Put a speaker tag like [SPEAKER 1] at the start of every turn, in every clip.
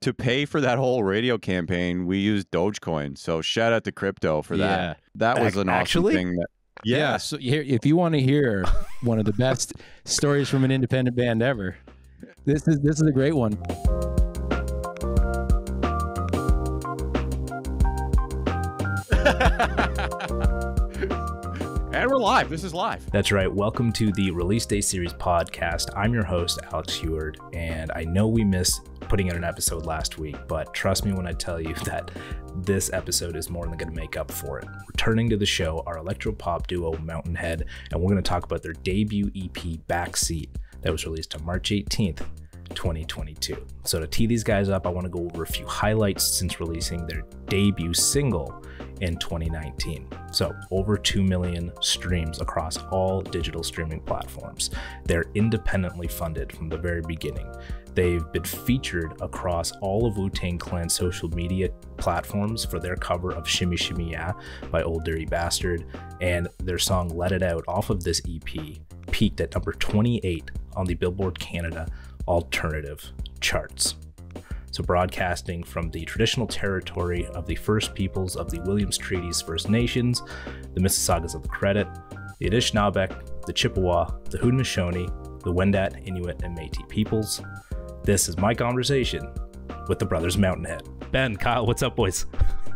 [SPEAKER 1] to pay for that whole radio campaign, we used Dogecoin. So shout out to crypto for that.
[SPEAKER 2] Yeah.
[SPEAKER 1] That was
[SPEAKER 3] Ac-
[SPEAKER 1] an awesome thing. That,
[SPEAKER 2] Yeah.
[SPEAKER 1] yeah.
[SPEAKER 2] so if you want to hear one of the best stories from an independent band ever, this is this is a great one.
[SPEAKER 1] And we're live. This is live.
[SPEAKER 3] That's right. Welcome to the Release Day Series podcast. I'm your host, Alex Huard, and I know we missed putting out an episode last week, but trust me when I tell you that this episode is more than going to make up for it. Returning to the show, our electro pop duo Mountainhead, and we're going to talk about their debut EP, Backseat, that was released on March 18th. 2022. So, to tee these guys up, I want to go over a few highlights since releasing their debut single in 2019. So, over 2 million streams across all digital streaming platforms. They're independently funded from the very beginning. They've been featured across all of Wu Tang Clan's social media platforms for their cover of Shimmy Shimmy Ya by Ol' Dirty Bastard, and their song Let It Out off of this EP peaked at number 28 on the Billboard Canada Alternative charts. So, broadcasting from the traditional territory of the First Peoples of the Williams Treaties First Nations, the Mississaugas of the Credit, the Anishinaabe, the Chippewa, the Haudenosaunee, the Wendat, Inuit, and Metis peoples. This is my conversation with the brothers Mountainhead. Ben, Kyle, what's up, boys?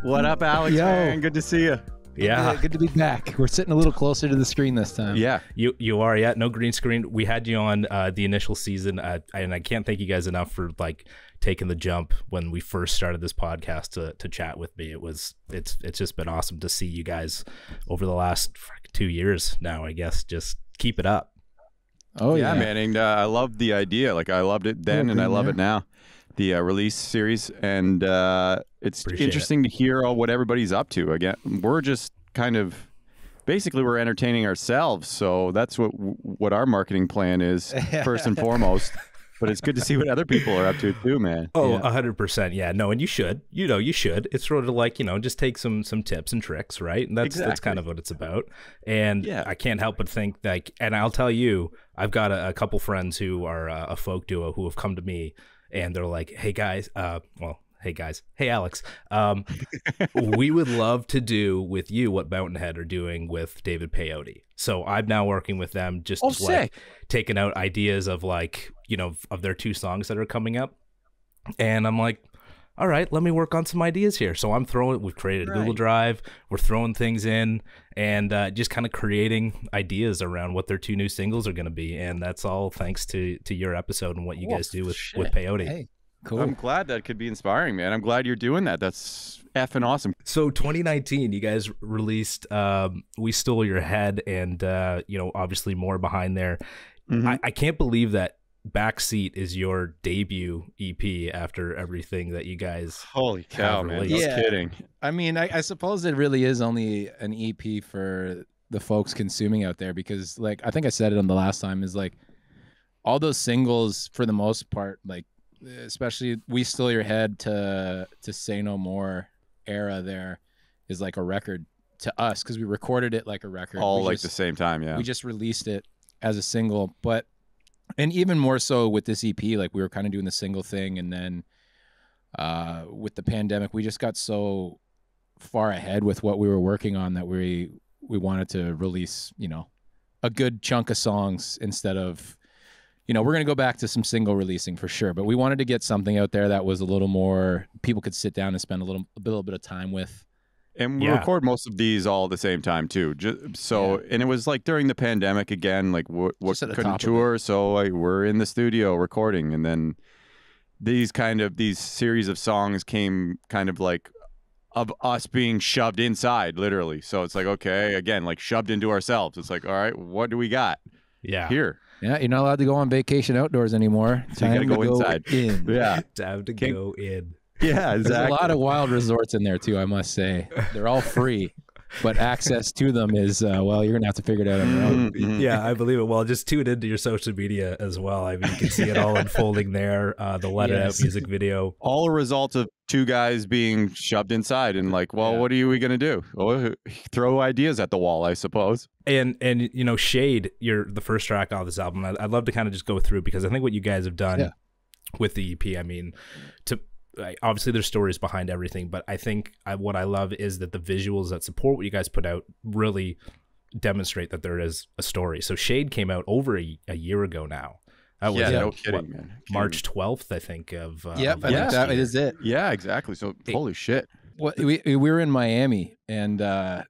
[SPEAKER 1] What up, Alex?
[SPEAKER 2] Yo.
[SPEAKER 1] Man, good to see you.
[SPEAKER 3] Yeah,
[SPEAKER 2] Good, good to be back. We're sitting a little closer to the screen this time.
[SPEAKER 1] Yeah.
[SPEAKER 3] you you are. Yeah, no green screen. We had you on uh, the initial season, uh, and I can't thank you guys enough for like taking the jump when we first started this podcast to to chat with me. It was it's it's just been awesome to see you guys over the last two years now. I guess just keep it up.
[SPEAKER 2] Oh
[SPEAKER 1] yeah,
[SPEAKER 2] yeah,
[SPEAKER 1] man. And uh, I love the idea. Like I loved it then,
[SPEAKER 2] Oh,
[SPEAKER 1] and I love
[SPEAKER 2] there.
[SPEAKER 1] it now. The uh, release series, and uh, it's
[SPEAKER 3] Appreciate
[SPEAKER 1] interesting to hear all what everybody's up to. Again, we're just kind of basically we're entertaining ourselves. So that's what what our marketing plan is first and foremost. But it's good to see what other people are up to too, man.
[SPEAKER 3] Oh,
[SPEAKER 2] Yeah.
[SPEAKER 3] a hundred percent. Yeah, no, and you should. You know, you should. It's sort of like you know, just take some some tips and tricks, right? And that's that's kind of what it's about. And
[SPEAKER 1] Yeah.
[SPEAKER 3] I can't help but think like, and I'll tell you, I've got a, a couple friends who are uh, a folk duo who have come to me, and they're like, "Hey guys, uh, well." Hey guys, hey Alex, um, we would love to do with you what Mountainhead are doing with David Peyote. So I'm now working with them, just
[SPEAKER 1] Oh,
[SPEAKER 3] like
[SPEAKER 1] sick.
[SPEAKER 3] taking out ideas of like you know of their two songs that are coming up. And i'm like all right let me work on some ideas here. So i'm throwing we've created a google drive. We're throwing things in and uh, just kind of creating ideas around what their two new singles are going to be. And that's all thanks to to your episode and what you
[SPEAKER 1] Oh,
[SPEAKER 3] guys do with
[SPEAKER 1] shit.
[SPEAKER 3] with peyote.
[SPEAKER 2] Hey, cool.
[SPEAKER 1] I'm glad that could be inspiring, man. I'm glad you're doing that. That's effing awesome.
[SPEAKER 3] so 2019 you guys released um, we stole your head and uh, you know obviously more behind there
[SPEAKER 1] Mhm.
[SPEAKER 3] I, I can't believe that backseat is your debut ep after everything that you guys
[SPEAKER 1] Holy cow,
[SPEAKER 3] have
[SPEAKER 1] man!
[SPEAKER 3] released.
[SPEAKER 1] No
[SPEAKER 2] Yeah.
[SPEAKER 1] kidding.
[SPEAKER 2] I mean, I, I suppose it really is only an EP for the folks consuming out there because, like, I think I said it on the last time is like all those singles for the most part, like, especially "We Stole Your Head" to to "Say No More" era, there is like a record to us because we recorded it like a record.
[SPEAKER 1] All
[SPEAKER 2] We
[SPEAKER 1] like
[SPEAKER 2] just-
[SPEAKER 1] the same time, yeah.
[SPEAKER 2] we just released it as a single but and even more so with this ep like we were kind of doing the single thing and then uh with the pandemic we just got so far ahead with what we were working on that we we wanted to release you know a good chunk of songs instead of you know we're going to go back to some single releasing for sure but we wanted to get something out there that was a little more people could sit down and spend a little a little bit of time with
[SPEAKER 1] And we
[SPEAKER 3] Yeah.
[SPEAKER 1] record most of these all at the same time too. Just, so, and it was like during the pandemic again. Like we
[SPEAKER 2] Just the
[SPEAKER 1] couldn't
[SPEAKER 2] top of it.
[SPEAKER 1] tour, so like we're in the studio recording, and then these kind of these series of songs came kind of like of us being shoved inside, literally. So it's like okay, again, like shoved into ourselves. It's like all right, what do we got
[SPEAKER 3] yeah
[SPEAKER 1] here?
[SPEAKER 2] Yeah you're not allowed to go on vacation outdoors anymore
[SPEAKER 1] So you gotta
[SPEAKER 2] Time to
[SPEAKER 1] go inside.
[SPEAKER 2] in
[SPEAKER 1] Yeah,
[SPEAKER 3] time to
[SPEAKER 1] Can't-
[SPEAKER 3] go in
[SPEAKER 1] yeah, exactly.
[SPEAKER 2] There's a lot of wild resorts in there too. I must say, they're all free, but access to them is uh, well, you're gonna have to figure it out on your own.
[SPEAKER 1] Mhm.
[SPEAKER 3] yeah, I believe it. Well, just tune into your social media as well. I mean, you can see it all unfolding there. Uh, the Let It Out music video.
[SPEAKER 1] all a result of two guys being shoved inside and like, well,
[SPEAKER 2] Yeah.
[SPEAKER 1] what are we gonna do? Well, throw ideas at the wall, I suppose.
[SPEAKER 3] And and you know, Shade, you're the first track off this album. I'd, I'd love to kind of just go through because I think what you guys have done
[SPEAKER 2] Yeah.
[SPEAKER 3] with the EP. I mean, to I- obviously there's stories behind everything, but I think I, what I love is that the visuals that support what you guys put out really demonstrate that there is a story. So Shade came out over a, a year ago now. That was
[SPEAKER 1] yeah, no
[SPEAKER 3] what,
[SPEAKER 1] kidding, man.
[SPEAKER 3] March 12th, I think. Of uh,
[SPEAKER 2] Yep,
[SPEAKER 3] of
[SPEAKER 2] I think
[SPEAKER 3] last
[SPEAKER 2] that
[SPEAKER 3] year.
[SPEAKER 2] is it.
[SPEAKER 1] Yeah, exactly. So holy shit,
[SPEAKER 2] Well, we we were in Miami and uh,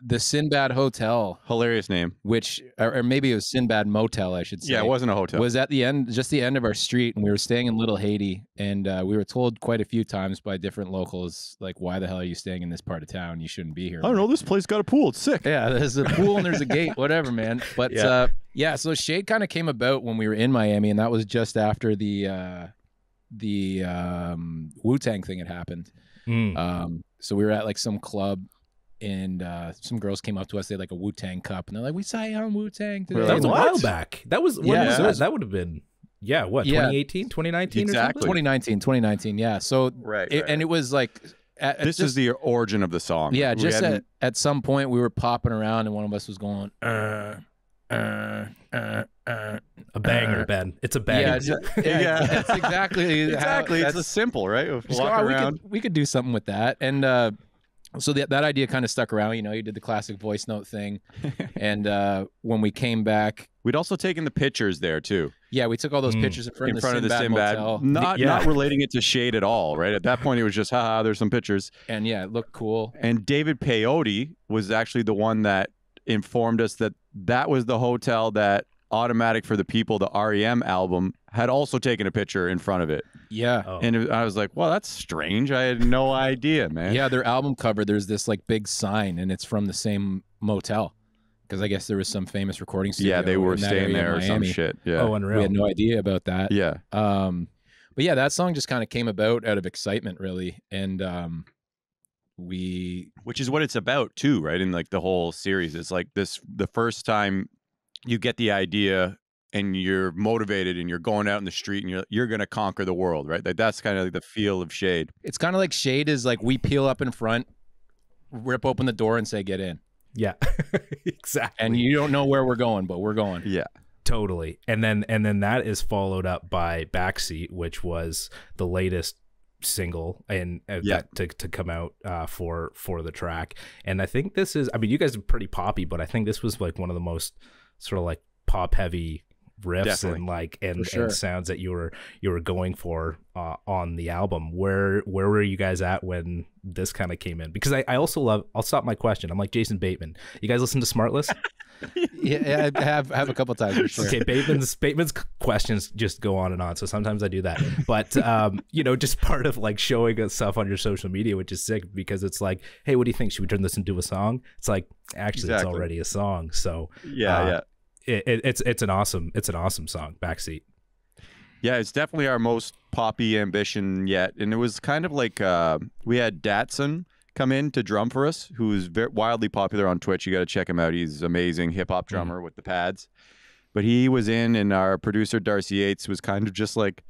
[SPEAKER 2] the Sinbad Hotel,
[SPEAKER 1] hilarious name.
[SPEAKER 2] which or, or maybe it was Sinbad Motel, I should say.
[SPEAKER 1] Yeah, it wasn't a hotel.
[SPEAKER 2] was at the end, just the end of our street, and we were staying in Little Haiti, and uh, we were told quite a few times by different locals, like, "Why the hell are you staying in this part of town? You shouldn't be here."
[SPEAKER 1] I don't know. This place got a pool. It's sick.
[SPEAKER 2] Yeah, there's a pool and there's a gate, whatever, man. But
[SPEAKER 3] Yeah.
[SPEAKER 2] uh, yeah, so Shade kind of came about when we were in Miami, and that was just after the uh, the um, Wu Tang thing had happened.
[SPEAKER 3] Mm.
[SPEAKER 2] Um, so we were at like some club, and uh, some girls came up to us. They had like a Wu Tang cup, and they're like, "We saw you on Wu Tang today."
[SPEAKER 3] That
[SPEAKER 1] like,
[SPEAKER 3] was a while back. That was when
[SPEAKER 2] Yeah,
[SPEAKER 3] was that? that would have been yeah, what
[SPEAKER 2] Yeah.
[SPEAKER 3] 2018, 2019
[SPEAKER 1] Exactly.
[SPEAKER 3] or something.
[SPEAKER 2] 2019, 2019, yeah. So
[SPEAKER 1] Right.
[SPEAKER 2] it, and it was like at, at
[SPEAKER 1] this
[SPEAKER 2] just,
[SPEAKER 1] is the origin of the song.
[SPEAKER 2] yeah.
[SPEAKER 1] We
[SPEAKER 2] Just at, at some point we were popping around, and one of us was going, uh, uh, uh, uh.
[SPEAKER 3] A banger,
[SPEAKER 2] Uh,
[SPEAKER 3] Ben. It's a banger.
[SPEAKER 2] Yeah, just, yeah,
[SPEAKER 1] Yeah.
[SPEAKER 2] that's exactly how-
[SPEAKER 1] exactly. It's a simple, right? Of
[SPEAKER 2] Just go,
[SPEAKER 1] walk
[SPEAKER 2] "Oh, we
[SPEAKER 1] around.
[SPEAKER 2] could we could do something with that, and uh, so that that idea kind of stuck around. You know, you did the classic voice note thing, and uh, when we came back,
[SPEAKER 1] We'd also taken the pictures there too,
[SPEAKER 2] yeah, we took all those
[SPEAKER 3] Mm.
[SPEAKER 2] pictures in front
[SPEAKER 1] in
[SPEAKER 2] of the
[SPEAKER 1] front of the
[SPEAKER 2] Sinbad,
[SPEAKER 1] Sinbad.
[SPEAKER 2] Motel,
[SPEAKER 1] Not
[SPEAKER 3] Yeah.
[SPEAKER 1] not relating it to shade at all, right? At that point, it was just, haha, there's some pictures.
[SPEAKER 2] and yeah, it looked cool.
[SPEAKER 1] And David Peyote was actually the one that informed us that that was the hotel that Automatic for the People, the REM album, had also taken a picture in front of it.
[SPEAKER 2] Yeah,
[SPEAKER 3] Oh.
[SPEAKER 1] And it- I was like, well, that's strange. I had no idea, man.
[SPEAKER 2] yeah, their album cover. There's this like big sign, and it's from the same motel, because I guess there was some famous recording studio.
[SPEAKER 1] Yeah, they were staying there or some shit. Yeah.
[SPEAKER 3] oh,
[SPEAKER 2] We had no idea about that.
[SPEAKER 1] yeah.
[SPEAKER 2] Um, but yeah, that song just kind of came about out of excitement, really, and um, we
[SPEAKER 1] which is what it's about too right in like the whole series it's like this the first time you get the idea and you're motivated and you're going out in the street and you're you're going to conquer the world right like that's kind of like the feel of shade
[SPEAKER 2] it's kind of like Shade is like we peel up in front, rip open the door, and say get in,
[SPEAKER 3] yeah, exactly.
[SPEAKER 2] and you don't know where we're going, but we're going.
[SPEAKER 1] yeah
[SPEAKER 3] totally. And then and then that is followed up by Backseat, which was the latest single and uh,
[SPEAKER 1] Yeah.
[SPEAKER 3] that to, to come out uh, for for the track. And I think this is. I mean, you guys are pretty poppy, but I think this was like one of the most sort of like pop heavy riffs
[SPEAKER 1] Definitely.
[SPEAKER 3] and like and,
[SPEAKER 2] sure.
[SPEAKER 3] and sounds that you were you were going for uh, on the album where where were you guys at when this kind of came in because I, I also love i'll stop my question i'm like jason bateman you guys listen to smartless
[SPEAKER 2] Yeah, I have have a couple times for sure.
[SPEAKER 3] Okay, Bateman's Bateman's questions just go on and on. So sometimes I do that, but um, you know, just part of like showing us stuff on your social media, which is sick because it's like, hey, what do you think? Should we turn this into a song? It's like actually, it's already a song. So
[SPEAKER 1] yeah
[SPEAKER 3] Uh,
[SPEAKER 1] yeah
[SPEAKER 3] it, it, it's it's an awesome it's an awesome song. Backseat.
[SPEAKER 1] yeah it's definitely our most poppy ambition yet. And it was kind of like uh we had datsun come in to drum for us who's very wildly popular on twitch. You got to check him out. He's amazing hip-hop drummer with the pads. But he was in and our producer darcy yates was kind of just like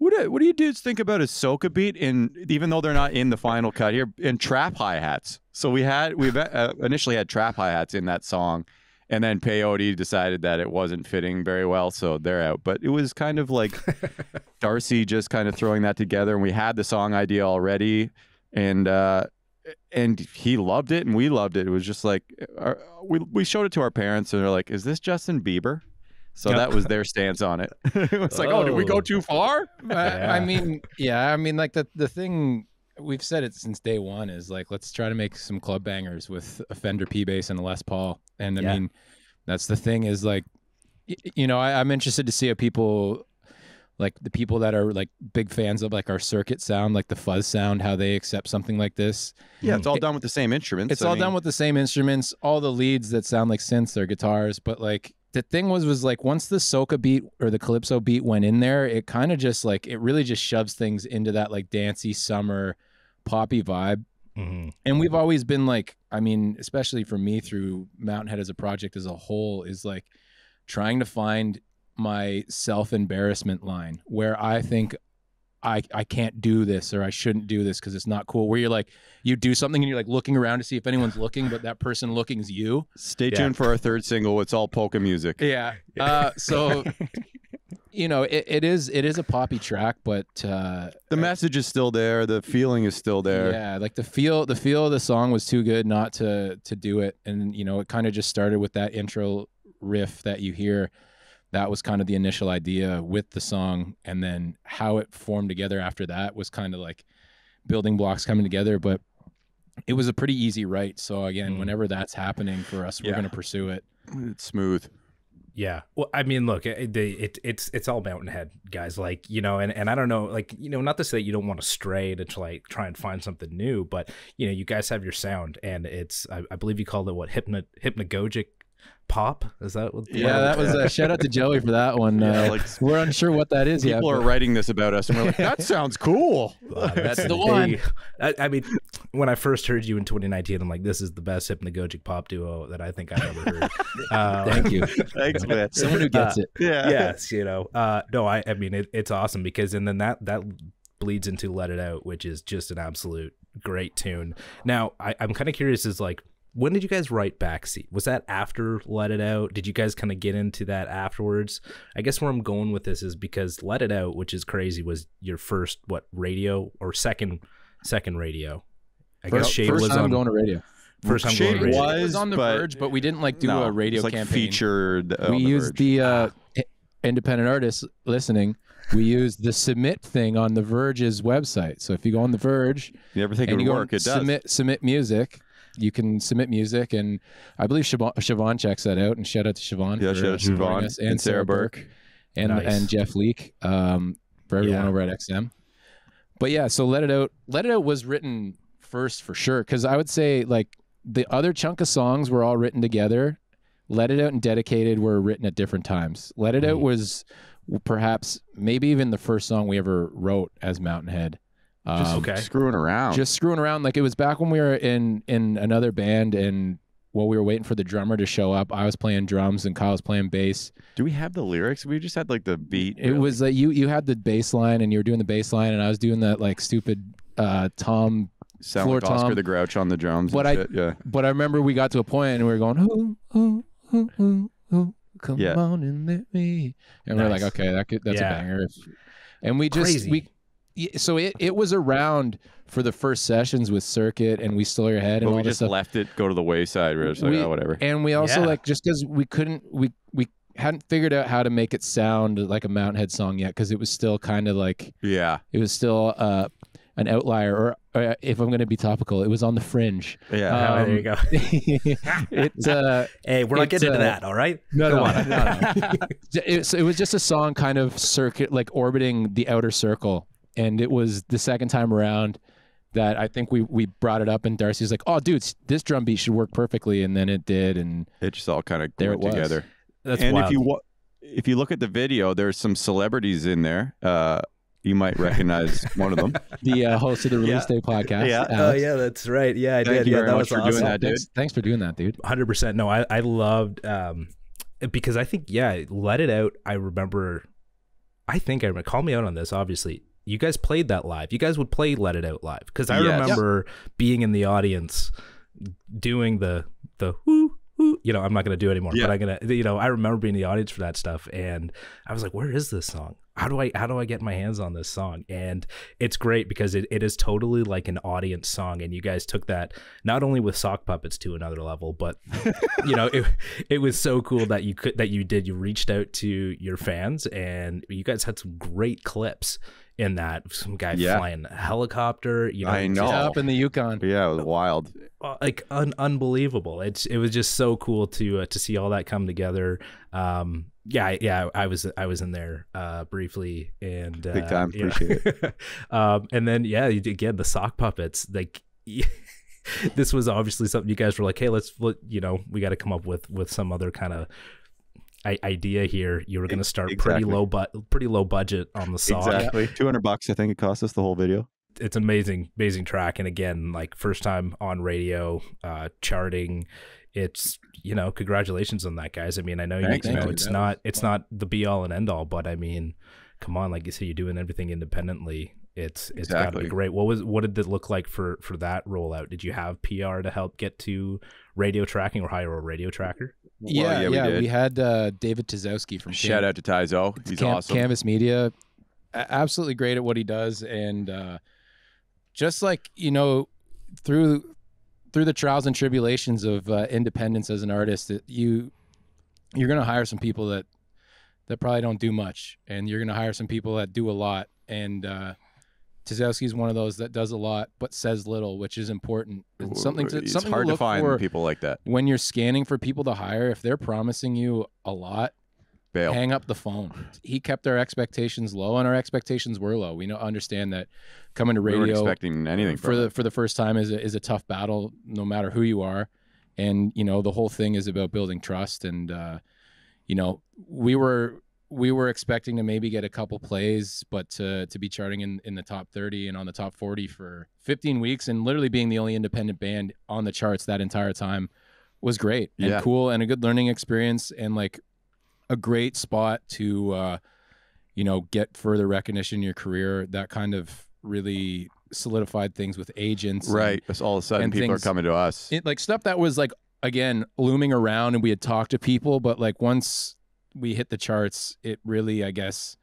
[SPEAKER 1] what do, what do you dudes think about a soca beat? And even though they're not in the final cut here in trap hi-hats. So we had we uh, initially had trap hi-hats in that song and then peyote decided that it wasn't fitting very well so they're out. But it was kind of like darcy just kind of throwing that together and we had the song idea already and uh and he loved it and we loved it. It was just like uh, we, we showed it to our parents and they're like is this justin bieber? So
[SPEAKER 3] Yep.
[SPEAKER 1] that was their stance on it. It's like oh did we
[SPEAKER 3] Oh.
[SPEAKER 1] go too far?
[SPEAKER 2] I, I mean, yeah, I mean, like the the thing we've said it since day one is like let's try to make some club bangers with a Fender P bass and a Les Paul, and I
[SPEAKER 3] Yeah.
[SPEAKER 2] mean, that's the thing is like, you know, I, I'm interested to see how people. Like the people that are like big fans of like our circuit sound, like the fuzz sound, how they accept something like this.
[SPEAKER 1] yeah it's all done with the same instruments
[SPEAKER 2] It's
[SPEAKER 1] I
[SPEAKER 2] all
[SPEAKER 1] mean,
[SPEAKER 2] done with the same instruments. All the leads that sound like synths are guitars, but like the thing was was like once the soca beat or the calypso beat went in there, it kind of just like it really just shoves things into that like dancey summer poppy vibe.
[SPEAKER 3] Mhm.
[SPEAKER 2] And we've always been like, I mean, especially for me through Mountain Head as a project as a whole, is like trying to find my self embarrassment line where I think I I can't do this or I shouldn't do this because it's not cool. Where you're like you do something and you're like looking around to see if anyone's looking, but that person looking is you.
[SPEAKER 1] stay
[SPEAKER 3] Yeah.
[SPEAKER 1] tuned for our third single it's all polka music
[SPEAKER 2] Yeah. Uh, so you know, it, it is it is a poppy track, but uh,
[SPEAKER 1] The message is still there. The feeling is still there.
[SPEAKER 2] yeah, like the feel the feel of the song was too good not to to do it, and you know, it kind of just started with that intro riff that you hear. That was kind of the initial idea with the song, and then how it formed together after that was kind of like building blocks coming together. But it was a pretty easy write. So again,
[SPEAKER 3] Mm.
[SPEAKER 2] whenever that's happening for us, we're going to pursue it.
[SPEAKER 1] It's smooth.
[SPEAKER 3] Yeah. Well, I mean, look, it, it, it it's it's all Mountain Head guys, like you know, and, and I don't know, like you know, not to say that you don't want to stray to try, like try and find something new, but you know, you guys have your sound, and it's I, I believe you called it what hypno hypnagogic pop is that what
[SPEAKER 2] Yeah, that was a shout out to Joey for that one.
[SPEAKER 1] Yeah,
[SPEAKER 2] uh,
[SPEAKER 1] like
[SPEAKER 2] we're unsure what that is yet.
[SPEAKER 1] people are
[SPEAKER 2] but-
[SPEAKER 1] writing this about us, and we're like, that sounds cool.
[SPEAKER 3] Uh,
[SPEAKER 2] That's the
[SPEAKER 3] they-
[SPEAKER 2] one.
[SPEAKER 3] I, I mean, when I first heard you in 2019, I'm like, this is the best hypnagogic pop duo that I think I've ever heard. Uh,
[SPEAKER 2] Thank you.
[SPEAKER 1] Thanks, man.
[SPEAKER 2] Someone who gets it.
[SPEAKER 1] Yeah.
[SPEAKER 3] yes, you know. Uh, no, I, I mean, it, it's awesome because, and then that that bleeds into "Let It Out," which is just an absolute great tune. Now, I, I'm kind of curious, is like, when did you guys write Backseat? Was that after Let It Out? Did you guys kind of get into that afterwards? I guess where I'm going with this is because Let It Out, which is crazy, was your first what radio or second second radio. I guess
[SPEAKER 2] First,
[SPEAKER 3] Shade
[SPEAKER 2] first
[SPEAKER 3] was
[SPEAKER 2] time
[SPEAKER 3] on
[SPEAKER 2] going to radio.
[SPEAKER 3] first time
[SPEAKER 1] Shade
[SPEAKER 3] going radio.
[SPEAKER 1] was-
[SPEAKER 2] was on the
[SPEAKER 1] but-
[SPEAKER 2] verge, but we didn't like do
[SPEAKER 1] No,
[SPEAKER 2] a radio
[SPEAKER 1] it's like
[SPEAKER 2] campaign.
[SPEAKER 1] featured. uh, on
[SPEAKER 2] we
[SPEAKER 1] the
[SPEAKER 2] used
[SPEAKER 1] Verge.
[SPEAKER 2] the uh, independent artists listening. We used the submit thing on the Verge's website. So if you go on the Verge
[SPEAKER 1] You ever think it
[SPEAKER 2] and
[SPEAKER 1] would work? It does.
[SPEAKER 2] submit submit music, you can submit music, and I believe Siobhan, Siobhan checks that out. And shout out to Siobhan,
[SPEAKER 1] Yeah,
[SPEAKER 2] for,
[SPEAKER 1] shout out to Siobhan
[SPEAKER 2] us,
[SPEAKER 1] and Sarah Burke.
[SPEAKER 2] and
[SPEAKER 3] Nice.
[SPEAKER 2] and Jeff Leake um, for everyone
[SPEAKER 3] Yeah.
[SPEAKER 2] over at XM. But yeah, so let it out. Let it out was written first for sure because I would say like the other chunk of songs were all written together. Let it out and dedicated were written at different times. Let it out was perhaps maybe even the first song we ever wrote as Mountainhead.
[SPEAKER 1] Just
[SPEAKER 2] Um,
[SPEAKER 3] okay.
[SPEAKER 1] screwing around.
[SPEAKER 2] just screwing around like it was back when we were in in another band and while we were waiting for the drummer to show up i was playing drums and kyle was playing bass
[SPEAKER 1] Do we have the lyrics? We just had like the beat.
[SPEAKER 2] it was like you you had the bass line and you were doing the bass line and i was doing that like stupid uh tom
[SPEAKER 1] sound
[SPEAKER 2] Floor
[SPEAKER 1] like Oscar the Grouch on the drums.
[SPEAKER 2] What
[SPEAKER 1] and
[SPEAKER 2] I-
[SPEAKER 1] shit, yeah.
[SPEAKER 2] but i remember we got to a point and we were going who who who who who come
[SPEAKER 1] Yeah.
[SPEAKER 2] on and let me and we we're like okay that could, that's
[SPEAKER 3] Yeah.
[SPEAKER 2] a banger and we just
[SPEAKER 3] Crazy.
[SPEAKER 2] we so it, it was around for the first sessions with circuit and we stole your head and
[SPEAKER 1] But
[SPEAKER 2] all
[SPEAKER 1] we
[SPEAKER 2] this
[SPEAKER 1] just
[SPEAKER 2] stuff
[SPEAKER 1] left it go to the wayside. We were just like,
[SPEAKER 2] We-
[SPEAKER 1] oh, whatever.
[SPEAKER 2] And we also
[SPEAKER 3] Yeah.
[SPEAKER 2] like just because we couldn't we we hadn't figured out how to make it sound like a Mountainhead song yet because it was still kind of like
[SPEAKER 1] Yeah.
[SPEAKER 2] it was still uh an outlier or, or if I'm going to be topical, it was on the fringe.
[SPEAKER 1] Yeah.
[SPEAKER 3] Oh, there you
[SPEAKER 2] Um,
[SPEAKER 3] go.
[SPEAKER 2] it's uh
[SPEAKER 3] Hey, we're not
[SPEAKER 2] it's,
[SPEAKER 3] getting into
[SPEAKER 2] uh,
[SPEAKER 3] that, all right?
[SPEAKER 2] no
[SPEAKER 3] Go
[SPEAKER 2] no, no, no. it, so it was just a song kind of circuit like orbiting the outer circle and it was the second time around that I think we we brought it up and Darcy's like, "Oh, dude, this drum beat should work perfectly," and then it did, and
[SPEAKER 1] it just all kind of
[SPEAKER 2] There
[SPEAKER 1] went
[SPEAKER 2] it
[SPEAKER 1] together.
[SPEAKER 3] That's
[SPEAKER 1] and
[SPEAKER 3] wild.
[SPEAKER 1] if you wa- if you look at the video, there's some celebrities in there. Uh, you might recognize one of them.
[SPEAKER 2] the uh, host of the
[SPEAKER 1] Yeah.
[SPEAKER 2] Release Day podcast.
[SPEAKER 1] Yeah.
[SPEAKER 3] oh
[SPEAKER 2] Alex.
[SPEAKER 3] yeah, that's right. Yeah, I
[SPEAKER 1] Thank
[SPEAKER 3] did. yeah, that was
[SPEAKER 1] for doing
[SPEAKER 3] awesome.
[SPEAKER 1] that, dude.
[SPEAKER 2] Thanks, thanks for doing that, dude.
[SPEAKER 3] Hundred percent. No, I I loved um because I think yeah, let it out. I remember. I think I remember. Call me out on this. Obviously, you guys played that live. You guys would play Let It Out live because I
[SPEAKER 1] Yes.
[SPEAKER 3] remember being in the audience doing the the whoo whoo. You know, I'm not gonna do it anymore,
[SPEAKER 1] Yeah.
[SPEAKER 3] but I'm gonna. You know, I remember being in the audience for that stuff, and I was like, "Where is this song? How do I how do I get my hands on this song?" And it's great because it, it is totally like an audience song, and you guys took that not only with sock puppets to another level, but you know it it was so cool that you could that you did you reached out to your fans and you guys had some great clips in that some guy
[SPEAKER 1] Yeah.
[SPEAKER 3] flying a helicopter you know
[SPEAKER 1] I
[SPEAKER 3] just,
[SPEAKER 1] know.
[SPEAKER 2] Up in the Yukon.
[SPEAKER 1] Yeah, it was wild.
[SPEAKER 3] uh, like un- unbelievable it's it was just so cool to uh, to see all that come together um yeah I- yeah I was I was in there uh briefly and uh,
[SPEAKER 1] Big time.
[SPEAKER 3] you know.
[SPEAKER 1] Appreciate
[SPEAKER 3] um and then yeah you did- again the sock puppets like this was obviously something you guys were like hey let's let, you know we got to come up with with some other kind of I- idea here. You were going to start pretty low but pretty low budget on the song
[SPEAKER 1] Exactly. Two hundred bucks, I think it cost us the whole video.
[SPEAKER 3] it's amazing amazing track and again like first time on radio uh charting. It's you know congratulations on that guys. I mean i know,
[SPEAKER 1] Thanks,
[SPEAKER 3] you, you know
[SPEAKER 2] man.
[SPEAKER 3] it's
[SPEAKER 2] That
[SPEAKER 3] not
[SPEAKER 2] was
[SPEAKER 3] it's not the be all and end all but i mean come on like you said, you're doing everything independently. It's it's got to be great. What was what did it look like for for that rollout? Did you have pr to help get to radio tracking or hire a radio tracker
[SPEAKER 2] yeah,
[SPEAKER 1] yeah, we
[SPEAKER 2] yeah,
[SPEAKER 1] did.
[SPEAKER 2] we had uh, David Tazowski from
[SPEAKER 1] Shout
[SPEAKER 2] Can-
[SPEAKER 1] out to Tyzo. He's
[SPEAKER 2] Cam-
[SPEAKER 1] awesome.
[SPEAKER 2] Canvas Media, a- absolutely great at what he does, and uh, just like you know, through through the trials and tribulations of uh, independence as an artist, that you you're gonna hire some people that that probably don't do much, and you're gonna hire some people that do a lot. And Tazowski is one of those that does a lot but says little, which is important. And something to
[SPEAKER 1] it's
[SPEAKER 2] something
[SPEAKER 1] hard
[SPEAKER 2] to
[SPEAKER 1] to find
[SPEAKER 2] for
[SPEAKER 1] people like that.
[SPEAKER 2] when you're scanning for people to hire. If they're promising you a lot,
[SPEAKER 1] Bail.
[SPEAKER 2] hang up the phone. He kept our expectations low, and our expectations were low. We know understand that coming to
[SPEAKER 1] we
[SPEAKER 2] radio
[SPEAKER 1] expecting anything
[SPEAKER 2] for the for the first time is a, is a tough battle, no matter who you are. And you know the whole thing is about building trust. And uh, you know we were we were expecting to maybe get a couple plays, but to to be charting in in the top thirty and on the top forty for 15 weeks, and literally being the only independent band on the charts that entire time was great and
[SPEAKER 1] Yeah.
[SPEAKER 2] cool and a good learning experience and like a great spot to uh, you know get further recognition in your career. That kind of really solidified things with agents,
[SPEAKER 1] Right. It's all of a sudden
[SPEAKER 2] and
[SPEAKER 1] people
[SPEAKER 2] things-
[SPEAKER 1] are coming to us.
[SPEAKER 2] It, like stuff that was like again looming around, and we had talked to people, but like once we hit the charts, it really, I guess,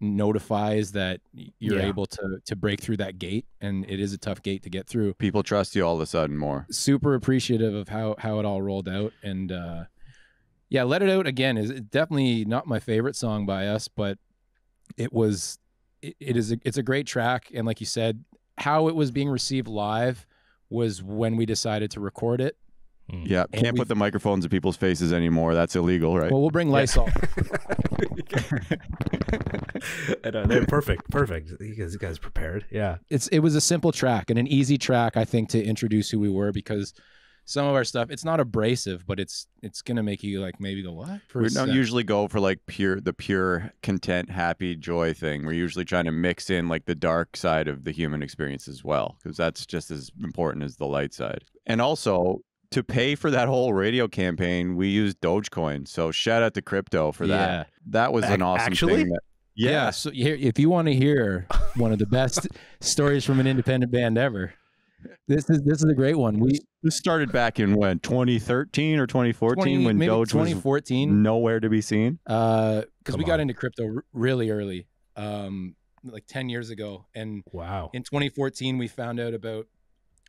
[SPEAKER 2] notifies that you're
[SPEAKER 3] Yeah.
[SPEAKER 2] able to to break through that gate, and it is a tough gate to get through
[SPEAKER 1] people trust you all of a sudden more.
[SPEAKER 2] super appreciative of how how it all rolled out and uh yeah let it out again is definitely not my favorite song by us but it was it, it is a, it's a great track and like you said how it was being received live was when we decided to record it
[SPEAKER 3] Mm.
[SPEAKER 1] Yeah.
[SPEAKER 2] And
[SPEAKER 1] Can't put the microphones in people's faces anymore. That's illegal, right?
[SPEAKER 2] well we'll bring lysol
[SPEAKER 3] and, uh, they're perfect, perfect. You guys, you guys prepared? Yeah.
[SPEAKER 2] it's it was a simple track and an easy track i think to introduce who we were because some of our stuff it's not abrasive but it's it's gonna make you like maybe go what for
[SPEAKER 1] we don't usually go for like pure the pure content, happy, joy thing. We're usually trying to mix in like the dark side of the human experience as well, because that's just as important as the light side. And also to pay for that whole radio campaign, we used Dogecoin. So shout out to crypto for that.
[SPEAKER 2] Yeah.
[SPEAKER 1] That was an awesome
[SPEAKER 3] actually?
[SPEAKER 1] thing. That,
[SPEAKER 2] Yeah.
[SPEAKER 1] yeah.
[SPEAKER 2] so if you want to hear one of the best stories from an independent band ever, this is this is a great one. We
[SPEAKER 1] This started back in when 2013 or 2014
[SPEAKER 2] 20,
[SPEAKER 1] when
[SPEAKER 2] maybe
[SPEAKER 1] Doge was
[SPEAKER 2] 2014,
[SPEAKER 1] nowhere to be seen.
[SPEAKER 2] because
[SPEAKER 3] Come
[SPEAKER 2] we got
[SPEAKER 3] on.
[SPEAKER 2] into crypto r- really early, um, like 10 years ago, and
[SPEAKER 3] Wow.
[SPEAKER 2] in 2014 we found out about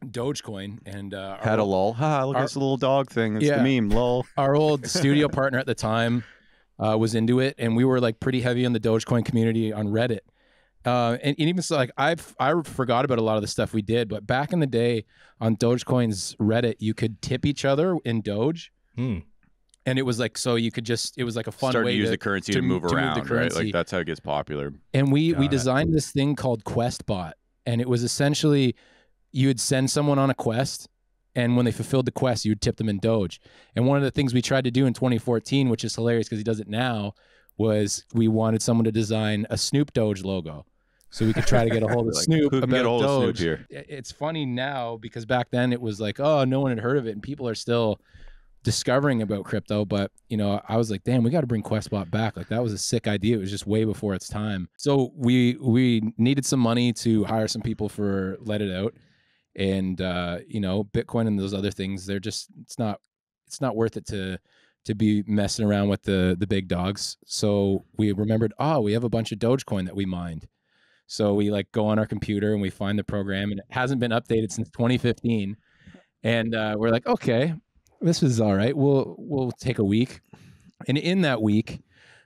[SPEAKER 2] Dogecoin and uh, our
[SPEAKER 1] Had a
[SPEAKER 2] old-
[SPEAKER 1] lull. Ha, look
[SPEAKER 2] our-
[SPEAKER 1] at this little dog thing. It's
[SPEAKER 2] Yeah.
[SPEAKER 1] the meme. Lol.
[SPEAKER 2] our old studio partner at the time uh, was into it, and we were like pretty heavy in the Dogecoin community on Reddit. Uh, and, and even so, like I've I forgot about a lot of the stuff we did, but back in the day on Dogecoin's Reddit, you could tip each other in Doge,
[SPEAKER 3] Hmm.
[SPEAKER 2] and it was like so you could just it was like a fun
[SPEAKER 1] Start
[SPEAKER 2] way
[SPEAKER 1] to use
[SPEAKER 2] to,
[SPEAKER 1] the currency
[SPEAKER 2] to
[SPEAKER 1] to,
[SPEAKER 2] m-
[SPEAKER 1] move
[SPEAKER 2] to move the
[SPEAKER 1] around, right?
[SPEAKER 2] currency.
[SPEAKER 1] Like that's how it gets popular.
[SPEAKER 2] and we we
[SPEAKER 3] Got it.
[SPEAKER 2] designed this thing called QuestBot, and it was essentially you would send someone on a quest, and when they fulfilled the quest, you would tip them in Doge. And one of the things we tried to do in 2014, which is hilarious because he does it now, was we wanted someone to design a Snoop Doge logo, so we could try to get a hold of
[SPEAKER 1] Like,
[SPEAKER 2] Snoop
[SPEAKER 1] who can
[SPEAKER 2] about
[SPEAKER 1] get a hold
[SPEAKER 2] Doge.
[SPEAKER 1] of Snoop here?
[SPEAKER 2] It's funny now because back then it was like, oh, no one had heard of it, and people are still discovering about crypto. But you know, I was like, damn, we got to bring QuestBot back. Like that was a sick idea. It was just way before its time. So we we needed some money to hire some people for Let It Out, and uh, you know, Bitcoin and those other things. They're just it's not it's not worth it to to be messing around with the the big dogs. So we remembered, oh, we have a bunch of Dogecoin that we mined. So we like go on our computer and we find the program, and it hasn't been updated since 2015. And uh, we're like, okay, this is all right. We'll we'll take a week. And in that week,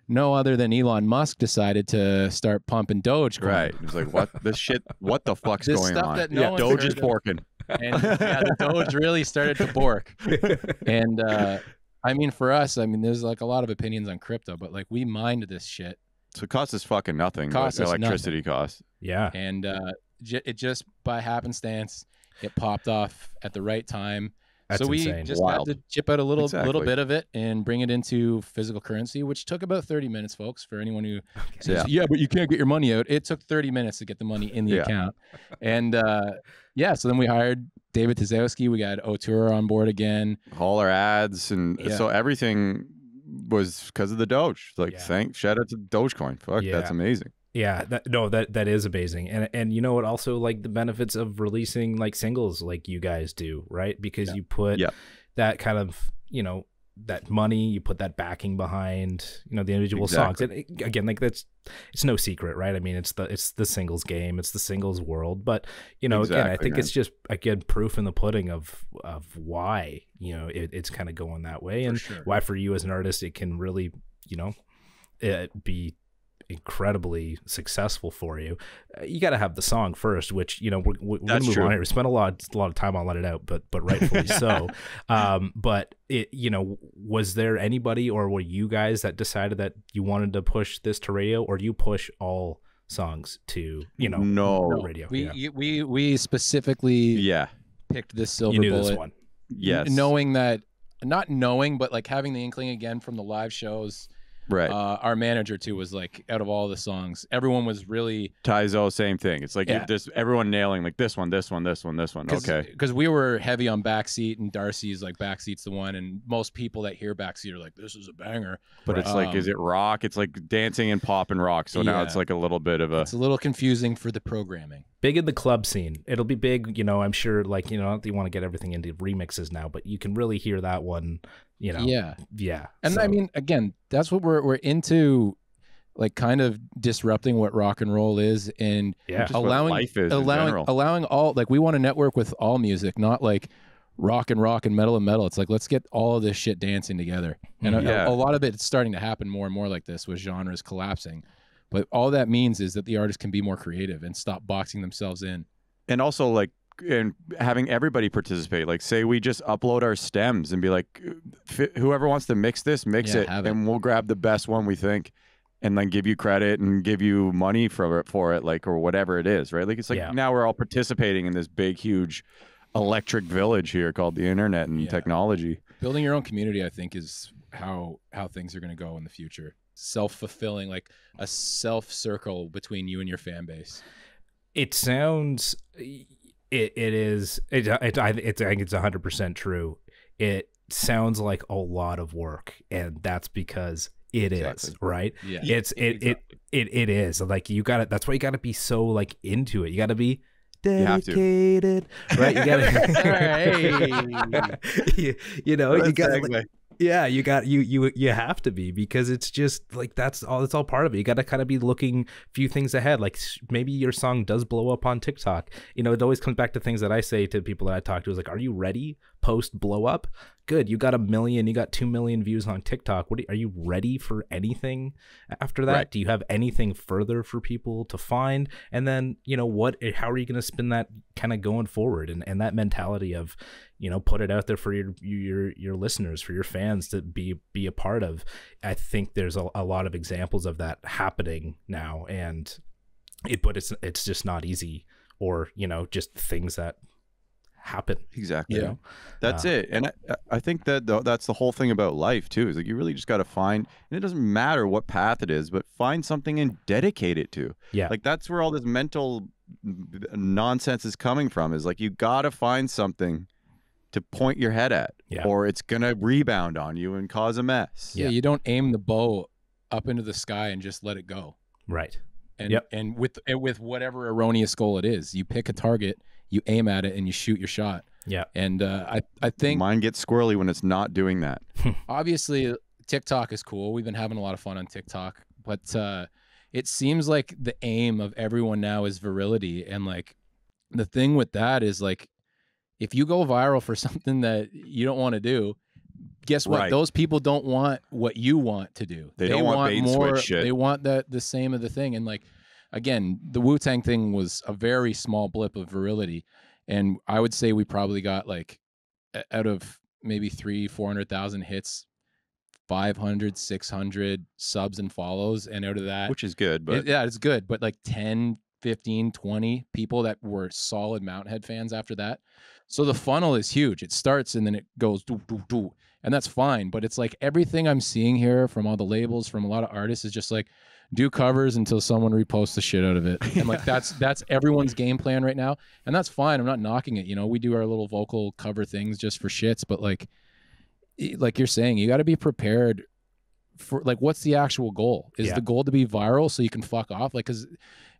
[SPEAKER 2] no other than Elon Musk decided to start pumping Dogecoin.
[SPEAKER 1] Right. It's like what this shit what the fuck's
[SPEAKER 2] This
[SPEAKER 1] going
[SPEAKER 2] stuff
[SPEAKER 1] on?
[SPEAKER 2] that no
[SPEAKER 1] yeah,
[SPEAKER 2] one's
[SPEAKER 1] Doge is
[SPEAKER 2] of.
[SPEAKER 1] borking.
[SPEAKER 2] And yeah, the Doge really started to bork. And uh, I mean, for us, I mean, there's like a lot of opinions on crypto, but like we mined this shit.
[SPEAKER 1] So it costs us fucking nothing.
[SPEAKER 2] Costs
[SPEAKER 1] but
[SPEAKER 2] us
[SPEAKER 1] electricity costs.
[SPEAKER 3] Yeah.
[SPEAKER 2] and uh, j- it just by happenstance it popped off at the right time.
[SPEAKER 3] That's
[SPEAKER 2] so we
[SPEAKER 3] insane.
[SPEAKER 2] just
[SPEAKER 1] Wild.
[SPEAKER 2] had to chip out a little little bit of it and bring it into physical currency, which took about thirty minutes, folks. For anyone who says,
[SPEAKER 1] Yeah.
[SPEAKER 2] "Yeah, but you can't get your money out," it took thirty minutes to get the money in the
[SPEAKER 1] Yeah.
[SPEAKER 2] account. And uh, yeah, so then we hired David Tazowski. We got O'Toole on board again.
[SPEAKER 1] All our ads and
[SPEAKER 2] Yeah.
[SPEAKER 1] so everything was because of the Doge. Like
[SPEAKER 3] Yeah.
[SPEAKER 1] thank shout out to Dogecoin. Fuck,
[SPEAKER 3] Yeah.
[SPEAKER 1] that's amazing.
[SPEAKER 3] Yeah, that, no, that that is amazing, and and you know what? Also, like the benefits of releasing like singles, like you guys do, right? Because
[SPEAKER 2] Yeah.
[SPEAKER 3] you put
[SPEAKER 1] Yeah.
[SPEAKER 3] that kind of you know that money, you put that backing behind, you know, the individual songs. And again, like that's it's no secret, right? I mean, it's the it's the singles game, it's the singles world. But you know, again, I think
[SPEAKER 1] man.
[SPEAKER 3] it's just again proof in the pudding of of why you know it, it's kind of going that way, and
[SPEAKER 2] sure.
[SPEAKER 3] why for you as an artist it can really you know it be incredibly successful for you. Uh, you got to have the song first, which you know we're, we're gonna move
[SPEAKER 1] true.
[SPEAKER 3] on here. We spent a lot a lot of time on let it out, but but rightfully so. Um, but it you know was there anybody or were you guys that decided that you wanted to push this to radio, or do you push all songs to you know
[SPEAKER 1] no,
[SPEAKER 3] radio?
[SPEAKER 2] We
[SPEAKER 3] yeah.
[SPEAKER 2] we we specifically
[SPEAKER 1] yeah,
[SPEAKER 2] picked this silver
[SPEAKER 3] you knew
[SPEAKER 2] bullet,
[SPEAKER 3] this one.
[SPEAKER 1] yes,
[SPEAKER 2] knowing that, not knowing, but like having the inkling again from the live shows.
[SPEAKER 1] Right.
[SPEAKER 2] Uh, our manager too was like, out of all the songs, everyone was really
[SPEAKER 1] Taizo, same thing. It's like
[SPEAKER 2] Yeah.
[SPEAKER 1] you this everyone nailing like this one, this one, this one, this one. Okay,
[SPEAKER 2] because we were heavy on backseat and Darcy's like backseat's the one, and most people that hear backseat are like, this is a banger.
[SPEAKER 1] but it's like,
[SPEAKER 2] Um,
[SPEAKER 1] is it rock? It's like dancing and pop and rock. So now
[SPEAKER 2] Yeah.
[SPEAKER 1] it's like a little bit of a
[SPEAKER 2] It's a little confusing for the programming.
[SPEAKER 3] big in the club scene. It'll be big, you know. I'm sure, like you know, not that you want to get everything into remixes now, but you can really hear that one, you know.
[SPEAKER 2] Yeah.
[SPEAKER 3] yeah.
[SPEAKER 2] And I mean, again, that's what we're we're into, like kind of disrupting what rock and roll is, and
[SPEAKER 3] yeah,
[SPEAKER 1] just what
[SPEAKER 2] allowing-
[SPEAKER 1] life is
[SPEAKER 2] allowing
[SPEAKER 1] general.
[SPEAKER 2] allowing all like we want to network with all music, not like rock and rock and metal and metal. It's like let's get all of this shit dancing together, and a-
[SPEAKER 1] Yeah.
[SPEAKER 2] a, a lot of it is starting to happen more and more like this with genres collapsing. But all that means is that the artist can be more creative and stop boxing themselves in.
[SPEAKER 1] and also like and having everybody participate like say we just upload our stems and be like f- whoever wants to mix this mix
[SPEAKER 2] Yeah,
[SPEAKER 1] it
[SPEAKER 2] have it.
[SPEAKER 1] and we'll grab the best one we think and then give you credit and give you money for it for it like or whatever it is right like it's like
[SPEAKER 3] Yeah.
[SPEAKER 1] now we're all participating in this big huge electric village here called the internet and
[SPEAKER 2] Yeah.
[SPEAKER 1] technology
[SPEAKER 2] building your own community i think is how how things are going to go in the future self-fulfilling like a self circle between you and your fan base
[SPEAKER 3] it sounds it, it is it, it I, it's, I think it's 100% true. It sounds like a lot of work and that's because it is
[SPEAKER 1] Exactly.
[SPEAKER 3] right?
[SPEAKER 2] Yeah.
[SPEAKER 3] It's it, it it it is. Like you got to that's why you got to be so like into it. You got to be
[SPEAKER 1] have to.
[SPEAKER 3] dedicated right? You got to you, you know you got to yeah, you got you you you have to be because it's just like that's all it's all part of it. You got to kind of be looking few things ahead. Like maybe your song does blow up on TikTok. You know, it always comes back to things that I say to people that I talk to is like, "Are you ready post blow up?" Good. You got a million, you got 2 million views on TikTok. What are, are you ready for anything after that?
[SPEAKER 1] Right.
[SPEAKER 3] Do you have anything further for people to find? And then, you know, what eh, how are you going to spin that kind of going forward and and that mentality of you know put it out there for your your your listeners for your fans to be be a part of i think there's a, a lot of examples of that happening now and it but it's it's just not easy or you know just things that happen
[SPEAKER 1] exactly
[SPEAKER 3] you know?
[SPEAKER 1] That's
[SPEAKER 3] Uh,
[SPEAKER 1] it, and I, I think that the, that's the whole thing about life too. Is like you really just got to find, and it doesn't matter what path it is, but find something and dedicate it to.
[SPEAKER 3] yeah
[SPEAKER 1] Like that's where all this mental nonsense is coming from. Is like you got to find something to point your head at,
[SPEAKER 3] Yeah.
[SPEAKER 1] or it's gonna rebound on you and cause a mess.
[SPEAKER 2] yeah you don't aim the bow up into the sky and just let it go
[SPEAKER 3] right
[SPEAKER 2] and
[SPEAKER 3] Yep.
[SPEAKER 2] and with and with whatever erroneous goal it is you pick a target you aim at it and you shoot your shot
[SPEAKER 3] yeah
[SPEAKER 2] and uh, i i think
[SPEAKER 1] Mine gets squirrely when it's not doing that.
[SPEAKER 2] obviously TikTok is cool. We've been having a lot of fun on TikTok, but uh, it seems like the aim of everyone now is virility, and like the thing with that is like if you go viral for something that you don't want to do, guess what?
[SPEAKER 1] Right.
[SPEAKER 2] Those people don't want what you want to do.
[SPEAKER 1] They don't want bait and switch
[SPEAKER 2] more.
[SPEAKER 1] shit.
[SPEAKER 2] They want that the same of the thing, and like again, the Wu Tang thing was a very small blip of virility, and I would say we probably got like out of maybe three, four hundred thousand hits, 500, 600 subs and follows, and out of that,
[SPEAKER 1] which is good, but
[SPEAKER 2] it- yeah, it's good. But like 10, 15, 20 people that were solid Mountainhead fans after that. So the funnel is huge. It starts and then it goes do do do, and that's fine. But it's like everything I'm seeing here from all the labels, from a lot of artists, is just like do covers until someone reposts the shit out of it. And like that's that's everyone's game plan right now, and that's fine. I'm not knocking it. You know, we do our little vocal cover things just for shits, but like like you're saying, you got to be prepared for like what's the actual goal? Is
[SPEAKER 3] Yeah.
[SPEAKER 2] the goal to be viral so you can fuck off? Like, cause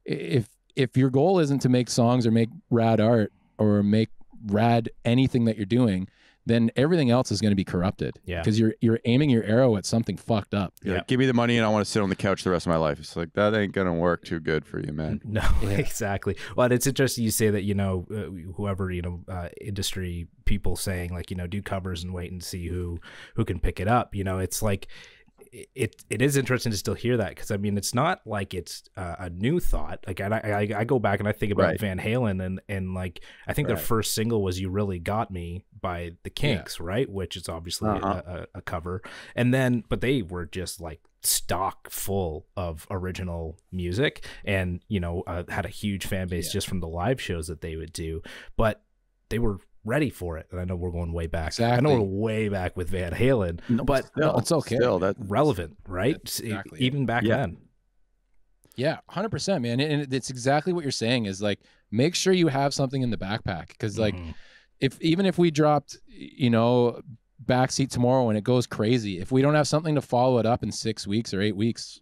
[SPEAKER 2] if if your goal isn't to make songs or make rad art or make rad anything that you're doing, then everything else is going to be corrupted.
[SPEAKER 3] Yeah.
[SPEAKER 2] because you're you're aiming your arrow at something fucked up.
[SPEAKER 3] Yeah.
[SPEAKER 1] like, give me the money and I want to sit on the couch the rest of my life. It's like that ain't gonna work too good for you, man.
[SPEAKER 3] No, exactly. Well, it's interesting you say that. You know, uh, whoever you know, uh, industry people saying like, you know, do covers and wait and see who who can pick it up. You know, it's like it it is interesting to still hear that because I mean it's not like it's uh, a new thought. Like I, I I go back and I think about
[SPEAKER 1] Right.
[SPEAKER 3] Van Halen and and like I think their first single was "You Really Got Me" by the Kinks, right? Which is obviously
[SPEAKER 1] Uh-huh.
[SPEAKER 3] a, a, a cover, and then but they were just like stock full of original music and you know uh, had a huge fan base
[SPEAKER 2] Yeah.
[SPEAKER 3] just from the live shows that they would do but they were ready for it and i know we're going way back i know we're way back with van halen but
[SPEAKER 2] No, it's okay.
[SPEAKER 1] Still, that
[SPEAKER 3] relevant right S- e-
[SPEAKER 2] exactly
[SPEAKER 3] even back
[SPEAKER 1] Yeah.
[SPEAKER 3] then
[SPEAKER 2] Yeah, hundred percent, man. And it's exactly what you're saying. Is like make sure you have something in the backpack because like
[SPEAKER 3] Mhm.
[SPEAKER 2] if even if we dropped, you know, backseat tomorrow and it goes crazy, if we don't have something to follow it up in six weeks or eight weeks,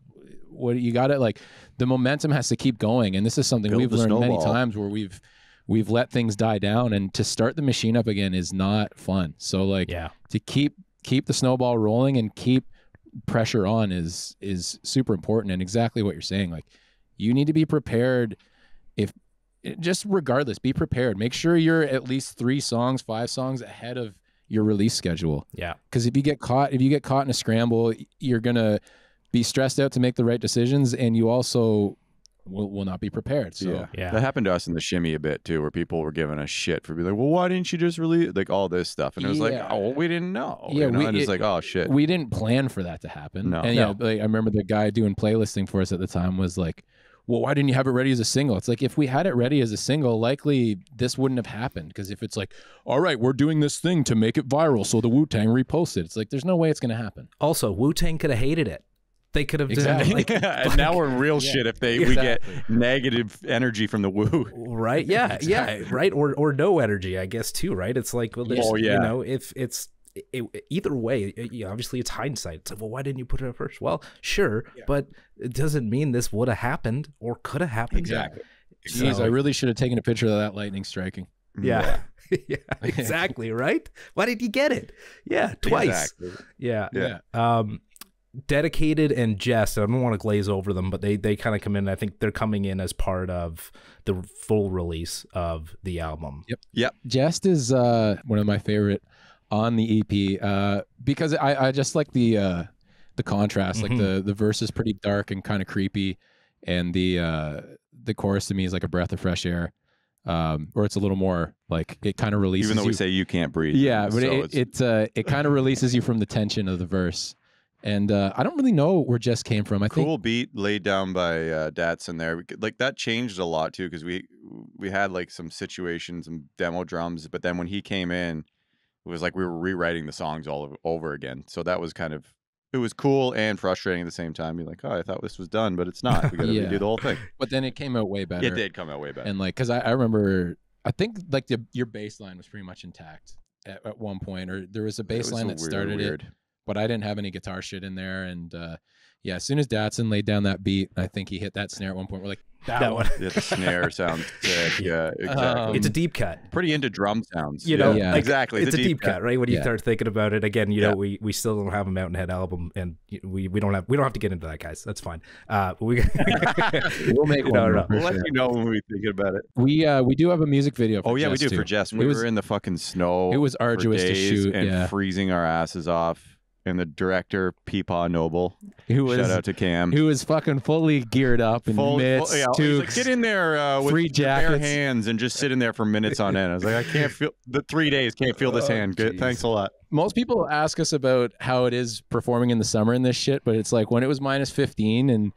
[SPEAKER 2] what you got it like the momentum has to keep going. And this is something
[SPEAKER 1] Build
[SPEAKER 2] we've
[SPEAKER 1] the
[SPEAKER 2] learned many times where we've we've let things die down and to start the machine up again is not fun. So like
[SPEAKER 3] yeah.
[SPEAKER 2] to keep keep the snowball rolling and keep pressure on is is super important and exactly what you're saying like you need to be prepared if just regardless be prepared. Make sure you're at least 3 songs 5 songs ahead of your release schedule.
[SPEAKER 3] Yeah.
[SPEAKER 2] Cuz if you get caught if you get caught in a scramble you're going to be stressed out to make the right decisions and you also will, will not be prepared so
[SPEAKER 1] yeah.
[SPEAKER 3] Yeah.
[SPEAKER 1] That happened to us in the shimmy a bit too, where people were giving us shit for being like, "Well, why didn't you just release like all this stuff?" And it was like, "Oh, we didn't know."
[SPEAKER 2] Yeah,
[SPEAKER 1] you know?
[SPEAKER 2] we-
[SPEAKER 1] and it's like, "Oh shit."
[SPEAKER 2] we didn't plan for that to happen.
[SPEAKER 1] No.
[SPEAKER 2] And yeah,
[SPEAKER 3] No.
[SPEAKER 2] like, I remember the guy doing playlisting for us at the time was like, "Well, why didn't you have it ready as a single?" It's like if we had it ready as a single, likely this wouldn't have happened. Because if it's like, "All right, we're doing this thing to make it viral, so the Wu Tang repost it," it's like there's no way it's going to happen.
[SPEAKER 3] also wu-tang could have hated it they could have
[SPEAKER 2] Exactly.
[SPEAKER 3] done like
[SPEAKER 1] and now we're in real
[SPEAKER 2] Yeah.
[SPEAKER 1] shit if they we get negative energy from the woo.
[SPEAKER 3] right yeah yeah right or or no energy i guess too right it's like well there's
[SPEAKER 1] Oh, yeah.
[SPEAKER 3] you know if it's it, either way it, you know, obviously it's hindsight it's like well why didn't you put it up first well sure but it doesn't mean this would have happened or could have happened
[SPEAKER 2] Exactly.
[SPEAKER 3] So-
[SPEAKER 2] I really should have taken a picture of that lightning striking.
[SPEAKER 3] yeah yeah exactly right why did you get it yeah twice
[SPEAKER 1] Exactly.
[SPEAKER 3] yeah
[SPEAKER 1] Yeah.
[SPEAKER 3] um dedicated and Jess, I don't want to glaze over them, but they they kind of come in. I think they're coming in as part of the full release of the album.
[SPEAKER 2] Yep. Yep. Jest is uh, one of my favorite on the EP uh, because I, I just like the uh, the contrast.
[SPEAKER 3] Mhm.
[SPEAKER 2] Like the the verse is pretty dark and kind of creepy, and the uh, the chorus to me is like a breath of fresh air, um, or it's a little more like it kind of releases.
[SPEAKER 1] Even though we
[SPEAKER 2] you-
[SPEAKER 1] say you can't breathe.
[SPEAKER 2] yeah, but
[SPEAKER 1] so
[SPEAKER 2] it
[SPEAKER 1] it's-
[SPEAKER 2] it uh, it kind of releases you from the tension of the verse, and uh, I don't really know where Jess came from. I think
[SPEAKER 1] cool beat laid down by uh, Datsun there. Could- Like that changed a lot too because we we had like some situations and demo drums, but then when he came in, it was like we were rewriting the songs all over, over again. So that was kind of it was cool and frustrating at the same time. You're like, oh, I thought this was done, but it's not. We got to
[SPEAKER 2] Yeah.
[SPEAKER 1] redo the whole thing.
[SPEAKER 2] but then it came out way better.
[SPEAKER 1] It did come out way better.
[SPEAKER 2] and like because I, I remember i think like the your bass line was pretty much intact at, at one point or there was a
[SPEAKER 1] It
[SPEAKER 2] bass
[SPEAKER 1] was
[SPEAKER 2] line that
[SPEAKER 1] weird-
[SPEAKER 2] started it
[SPEAKER 1] weird.
[SPEAKER 2] But i didn't have any guitar shit in there and uh yeah as soon as datsun laid down that beat i think he hit that snare at one point we're like that,
[SPEAKER 3] That
[SPEAKER 2] one
[SPEAKER 3] one.
[SPEAKER 1] Yeah, the snare sounds sick. Yeah, exactly.
[SPEAKER 2] Um,
[SPEAKER 3] it's a deep cut.
[SPEAKER 1] Pretty into drum sounds.
[SPEAKER 3] You know,
[SPEAKER 2] Yeah.
[SPEAKER 3] like,
[SPEAKER 1] exactly.
[SPEAKER 3] It's, a deep cut, right? When you
[SPEAKER 2] Yeah.
[SPEAKER 3] start thinking about it again, you
[SPEAKER 1] Yeah.
[SPEAKER 3] know, we, we still don't have a Mountainhead album, and we, we don't have we don't have to get into that, guys. That's fine. Uh, we
[SPEAKER 2] we'll make
[SPEAKER 3] No,
[SPEAKER 2] one
[SPEAKER 3] no.
[SPEAKER 2] for
[SPEAKER 1] We'll let you know when we thinking about it.
[SPEAKER 2] we uh we do have a music video for
[SPEAKER 1] Oh yeah, we
[SPEAKER 2] Jess,
[SPEAKER 1] do for. Jess. We
[SPEAKER 2] was-
[SPEAKER 1] were in the fucking snow.
[SPEAKER 2] it was
[SPEAKER 1] for
[SPEAKER 2] arduous to shoot,
[SPEAKER 1] and
[SPEAKER 2] yeah.
[SPEAKER 1] freezing our asses off. And the director, Peepaw Noble,
[SPEAKER 2] who was
[SPEAKER 1] shout out to Cam.
[SPEAKER 2] who was fucking fully geared up in
[SPEAKER 1] Full-
[SPEAKER 2] mitts,
[SPEAKER 1] full- yeah, he's like, get in there uh, with
[SPEAKER 2] free
[SPEAKER 1] your bare
[SPEAKER 2] jackets."
[SPEAKER 1] hands and just sit in there for minutes on end. I was like, I can't feel the three days. Can't feel this
[SPEAKER 2] Oh,
[SPEAKER 1] hand. Good, thanks a lot.
[SPEAKER 2] most people ask us about how it is performing in the summer in this shit, but it's like when it was minus 15 and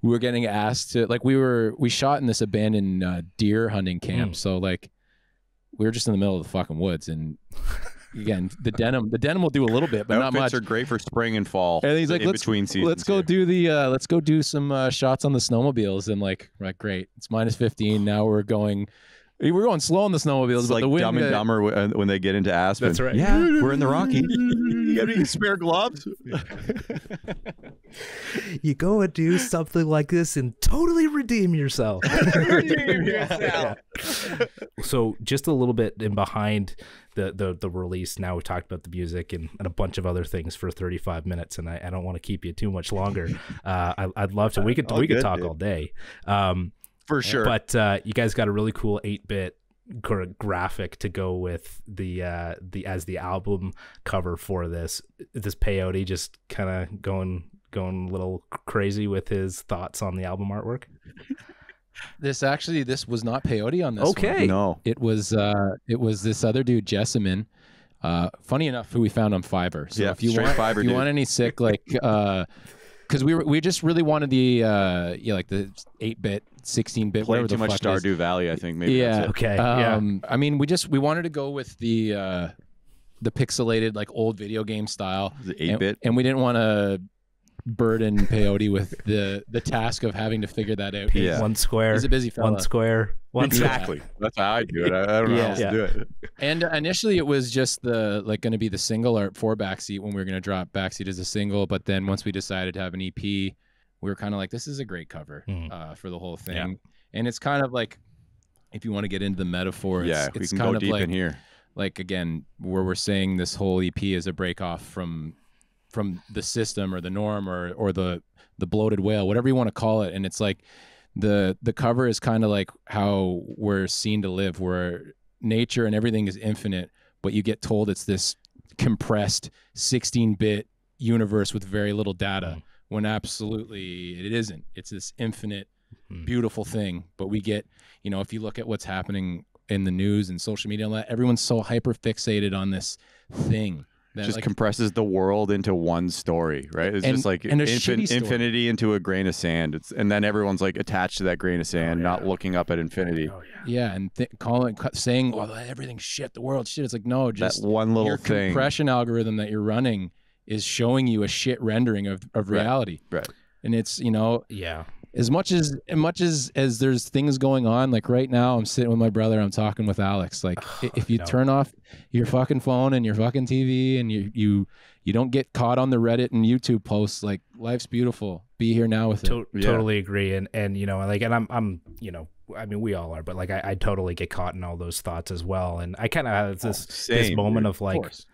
[SPEAKER 2] we were getting asked to like we were we shot in this abandoned uh, deer hunting camp.
[SPEAKER 3] Mm.
[SPEAKER 2] So like we were just in the middle of the fucking woods and again, the denim the denim will do a little bit, but not
[SPEAKER 1] Outfits
[SPEAKER 2] much.
[SPEAKER 1] are great for spring and fall.
[SPEAKER 2] And he's like,
[SPEAKER 1] in
[SPEAKER 2] let's
[SPEAKER 1] between seasons.
[SPEAKER 2] let's go
[SPEAKER 1] here.
[SPEAKER 2] do the uh, let's go do some uh, shots on the snowmobiles and like we're great it's minus 15 now we're going we're going slow on the snowmobiles,
[SPEAKER 1] It's
[SPEAKER 2] but
[SPEAKER 1] like
[SPEAKER 2] the wind.
[SPEAKER 1] Dumb and
[SPEAKER 2] uh,
[SPEAKER 1] Dumber uh, when they get into Aspen.
[SPEAKER 3] That's right.
[SPEAKER 1] Yeah, we're in the Rocky. you got any spare gloves?
[SPEAKER 3] you go and do something like this and totally redeem yourself.
[SPEAKER 1] yourself.
[SPEAKER 3] so just a little bit in behind the, the the release. Now we talked about the music and, and a bunch of other things for 35 minutes and i, I don't want to keep you too much longer. Uh, I, i'd love to. We could
[SPEAKER 1] All
[SPEAKER 3] we could
[SPEAKER 1] good,
[SPEAKER 3] talk
[SPEAKER 1] dude.
[SPEAKER 3] all day. Um,
[SPEAKER 1] For sure.
[SPEAKER 3] but uh, you guys got a really cool 8-bit graphic to go with the uh the as the album cover for this. This peyote just kind of going going a little crazy with his thoughts on the album artwork
[SPEAKER 2] This actually, this was not peyote on this. one.
[SPEAKER 3] Okay.
[SPEAKER 1] no.
[SPEAKER 2] It was uh it was this other dude, Jessamine. Uh funny enough, who we found on Fiverr. So
[SPEAKER 1] Yeah,
[SPEAKER 2] if you want
[SPEAKER 1] Fiverr
[SPEAKER 2] if you
[SPEAKER 1] dude.
[SPEAKER 2] want any sick like uh because we were we just really wanted the uh yeah like the eight bit, sixteen bit,
[SPEAKER 1] Playing
[SPEAKER 2] whatever
[SPEAKER 1] too
[SPEAKER 2] the
[SPEAKER 1] much
[SPEAKER 2] fuck it is.
[SPEAKER 1] Stardew Valley, I think. Maybe
[SPEAKER 2] Yeah.
[SPEAKER 1] that's it.
[SPEAKER 3] okay yeah
[SPEAKER 2] Um I mean we just we wanted to go with the uh the pixelated like old video game style.
[SPEAKER 1] Is it
[SPEAKER 2] And-
[SPEAKER 1] 8 bit?
[SPEAKER 2] And, we didn't want to burden peyote with the the task of having to figure that out.
[SPEAKER 1] Yeah.
[SPEAKER 3] one square
[SPEAKER 2] He's a busy fella.
[SPEAKER 3] one square one
[SPEAKER 1] Exactly. That's how I do it. I, I don't know
[SPEAKER 2] Yeah.
[SPEAKER 1] how else
[SPEAKER 3] Yeah.
[SPEAKER 1] to do it.
[SPEAKER 2] And initially, it was just the like going to be the single art for backseat when we were going to drop backseat as a single. But then once we decided to have an EP, we were kind of like, this is a great cover
[SPEAKER 3] Mhm.
[SPEAKER 2] uh, for the whole thing.
[SPEAKER 3] Yeah.
[SPEAKER 2] And it's kind of like, if you want to get into the metaphor, it's,
[SPEAKER 1] Yeah, we
[SPEAKER 2] it's
[SPEAKER 1] can
[SPEAKER 2] kind
[SPEAKER 1] go
[SPEAKER 2] of
[SPEAKER 1] deep
[SPEAKER 2] like,
[SPEAKER 1] in here.
[SPEAKER 2] like again, where we're saying this whole EP is a break off from from the system or the norm or or the the bloated whale, whatever you want to call it. And it's like the the cover is kind of like how we're seen to live, where nature and everything is infinite, but you get told it's this compressed 16-bit universe with very little data.
[SPEAKER 3] Mhm.
[SPEAKER 2] When absolutely it isn't. It's this infinite,
[SPEAKER 3] Mhm.
[SPEAKER 2] beautiful thing. But we get, you know, if you look at what's happening in the news and social media, and that, everyone's so hyper fixated on this thing that
[SPEAKER 1] just
[SPEAKER 2] like,
[SPEAKER 1] compresses the world into one story, right? It's
[SPEAKER 2] And-
[SPEAKER 1] just like
[SPEAKER 2] and
[SPEAKER 1] infin- infinity into a grain of sand. It's and then everyone's like attached to that grain of sand, oh,
[SPEAKER 3] yeah.
[SPEAKER 1] not looking up at infinity.
[SPEAKER 3] oh yeah
[SPEAKER 2] Yeah, and th- calling, ca- saying, "Oh, everything's shit. The world's shit." It's like, no, just
[SPEAKER 1] that one little
[SPEAKER 2] your
[SPEAKER 1] thing.
[SPEAKER 2] compression algorithm that you're running is showing you a shit rendering of, of
[SPEAKER 1] Right,
[SPEAKER 2] reality.
[SPEAKER 1] right.
[SPEAKER 2] And it's you know
[SPEAKER 3] yeah
[SPEAKER 2] as much as as much as as there's things going on. Like right now, I'm sitting with my brother. I'm talking with Alex. Like i- if you
[SPEAKER 3] no.
[SPEAKER 2] turn off your fucking phone and your fucking TV and you you you don't get caught on the Reddit and YouTube posts, like life's beautiful. Be here now with it.
[SPEAKER 3] To-
[SPEAKER 1] Yeah.
[SPEAKER 3] totally agree and and you know like and i'm i'm you know i mean we all are but like i, I totally get caught in all those thoughts as well and i kind of have this this
[SPEAKER 1] same,
[SPEAKER 3] moment
[SPEAKER 1] dude.
[SPEAKER 3] of like
[SPEAKER 2] course.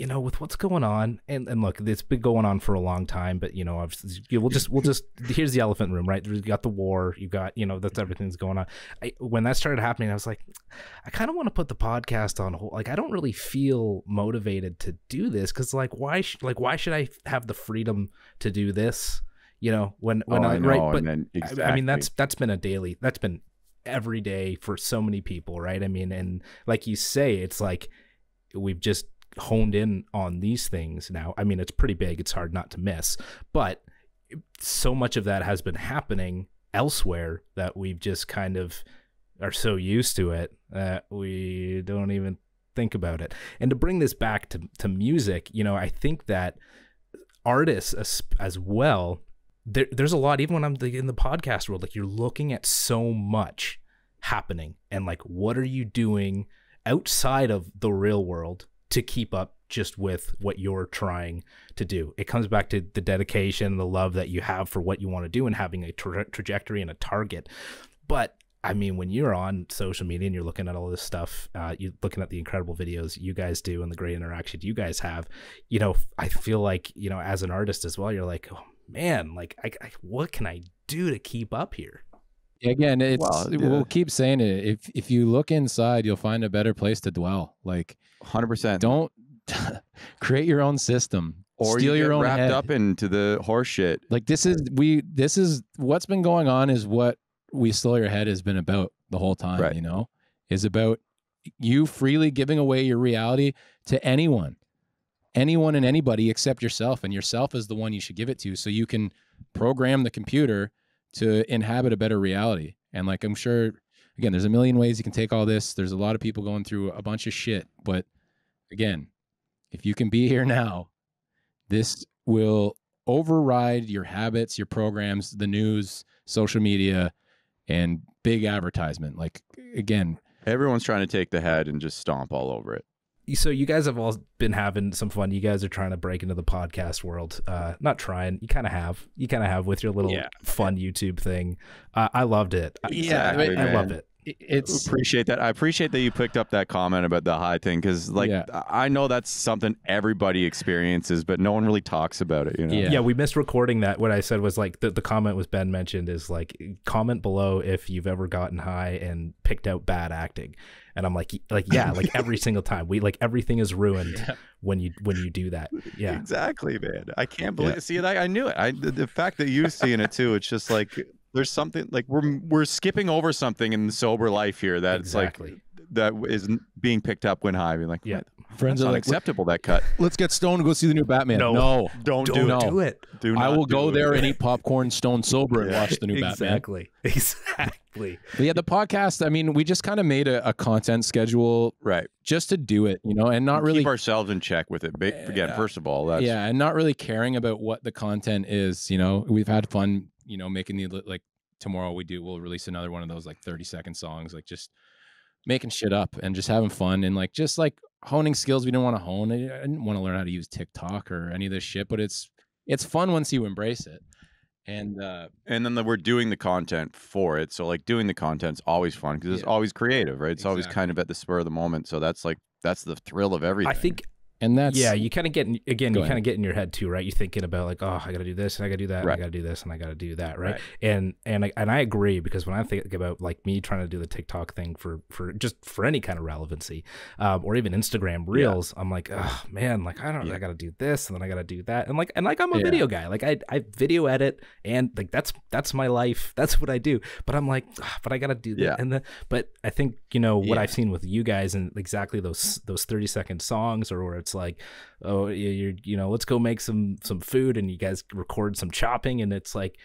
[SPEAKER 3] You know with what's going on. And and look it's been going on for a long time but you know I've, we'll just we'll just here's the elephant room right? You got the war you got you know that's everything's going on. I, when that started happening i was like i kind of want to put the podcast on hold. Like i don't really feel motivated to do this because like why sh- like why should i have the freedom to do this you know when oh, when
[SPEAKER 1] oh,
[SPEAKER 3] I,
[SPEAKER 1] I know,
[SPEAKER 3] right but
[SPEAKER 1] and then
[SPEAKER 3] I- I mean, that's that's been a daily. That's been every day for so many people, right? I mean, and like you say, it's like we've just honed in on these things now. I mean, it's pretty big. It's hard not to miss, but so much of that has been happening elsewhere that we've just kind of are so used to it that we don't even think about it. And to bring this back to to music, you know, I think that artists as, as well there, there's a lot even when i'm the, in the podcast world like you're looking at so much happening and like what are you doing outside of the real world to keep up just with what you're trying to do it comes back to the dedication the love that you have for what you want to do and having a tra- trajectory and a target but I mean, when you're on social media and you're looking at all this stuff, uh, you're looking at the incredible videos you guys do and the great interaction you guys have, you know, I feel like, you know, as an artist as well, you're like, oh man, like, I, I, what can I do to keep up here?
[SPEAKER 2] Again, it's
[SPEAKER 1] Well, yeah.
[SPEAKER 2] we'll keep saying it. If if you look inside, you'll find a better place to dwell. Like
[SPEAKER 1] hundred percent.
[SPEAKER 2] don't create your own system.
[SPEAKER 1] or
[SPEAKER 2] steal
[SPEAKER 1] you
[SPEAKER 2] your
[SPEAKER 1] get
[SPEAKER 2] own
[SPEAKER 1] wrapped
[SPEAKER 2] head.
[SPEAKER 1] up into the horse shit.
[SPEAKER 2] like this is we this is what's been going on is what we stole your head has been about the whole time
[SPEAKER 1] Right.
[SPEAKER 2] you know is about you freely giving away your reality to anyone anyone and anybody except yourself and yourself is the one you should give it to so you can program the computer to inhabit a better reality and like i'm sure again there's a million ways you can take all this there's a lot of people going through a bunch of shit but again if you can be here now this will override your habits, your programs, the news, social media, and big advertisement. Like again,
[SPEAKER 1] Everyone's trying to take the head and just stomp all over it.
[SPEAKER 3] So you guys have all been having some fun. You guys are trying to break into the podcast world. Uh, not trying. You kind of have. You kind of have with your little
[SPEAKER 2] Yeah.
[SPEAKER 3] fun YouTube thing. Uh, I loved it. I-
[SPEAKER 2] Yeah,
[SPEAKER 3] I, I
[SPEAKER 1] man.
[SPEAKER 3] love it.
[SPEAKER 2] It's
[SPEAKER 1] appreciate that. I appreciate that you picked up that comment about the high thing because, like,
[SPEAKER 2] Yeah.
[SPEAKER 1] I know that's something everybody experiences, but no one really talks about it. You know?
[SPEAKER 2] Yeah.
[SPEAKER 3] Yeah. we missed recording that. What I said was like the, the comment was Ben mentioned is like comment below if you've ever gotten high and picked out bad acting. And I'm like, like yeah, like every single time we like everything is ruined when you when you do that. Yeah,
[SPEAKER 1] Exactly, man. I can't believe.
[SPEAKER 2] Yeah.
[SPEAKER 1] See, that I knew it. I the, the fact that you're seeing it too. It's just like there's something like we're we're skipping over something in the sober life here that
[SPEAKER 3] exactly.
[SPEAKER 1] it's like that is being picked up when high. Being like,
[SPEAKER 3] Yeah.
[SPEAKER 1] yeah,
[SPEAKER 2] friends
[SPEAKER 1] that's
[SPEAKER 2] are
[SPEAKER 1] not
[SPEAKER 2] like,
[SPEAKER 1] acceptable. That cut.
[SPEAKER 2] let's get stoned and go see the new Batman.
[SPEAKER 3] No.
[SPEAKER 2] no.
[SPEAKER 1] Don't,
[SPEAKER 3] Don't
[SPEAKER 1] do
[SPEAKER 2] no.
[SPEAKER 1] it.
[SPEAKER 3] do it.
[SPEAKER 1] Do
[SPEAKER 2] I will
[SPEAKER 1] do
[SPEAKER 2] go
[SPEAKER 1] it.
[SPEAKER 2] there and eat popcorn stone sober and watch the new Batman.
[SPEAKER 3] Exactly. Exactly.
[SPEAKER 2] But yeah, the podcast. I mean, we just kind of made a, a content schedule
[SPEAKER 1] Right.
[SPEAKER 2] just to do it, you know, and not really
[SPEAKER 1] keep ourselves in check with it. Ba- eh, Again,
[SPEAKER 2] Yeah.
[SPEAKER 1] first of all, that's
[SPEAKER 2] yeah, and not really caring about what the content is. You know, we've had fun. You know, making the like tomorrow we do we'll release another one of those like thirty second songs, like just making shit up and just having fun and like just like honing skills we didn't want to hone. I I didn't want to learn how to use TikTok or any of this shit, but it's it's fun once you embrace it. And uh,
[SPEAKER 1] and then the, we're doing the content for it. So like doing the content's always fun because it's
[SPEAKER 2] Yeah.
[SPEAKER 1] always creative, right? It's always kind of at the spur of the moment. So that's like that's the thrill of everything.
[SPEAKER 3] I think
[SPEAKER 2] and that's
[SPEAKER 3] yeah, you kind of get in, again, you kind of get in your head too, right? You're thinking about like, oh, I got to do this and I got to do that, and I got to do this and I got to do that, right?
[SPEAKER 1] Right.
[SPEAKER 3] And and I, and I agree because when I think about like me trying to do the TikTok thing for for just for any kind of relevancy, um, or even Instagram Reels, I'm like, oh man, like I don't,
[SPEAKER 1] Yeah.
[SPEAKER 3] I got to do this and then I got to do that, and like and like I'm a
[SPEAKER 2] Yeah.
[SPEAKER 3] video guy, like I I video edit and like that's that's my life, that's what I do. But I'm like, "Ah, but I got to do that,
[SPEAKER 1] Yeah.
[SPEAKER 3] and the but I think you know what
[SPEAKER 2] Yeah.
[SPEAKER 3] I've seen with you guys and exactly those those 30 second songs, or where it's like oh you- you're you know let's go make some some food and you guys record some chopping and it's like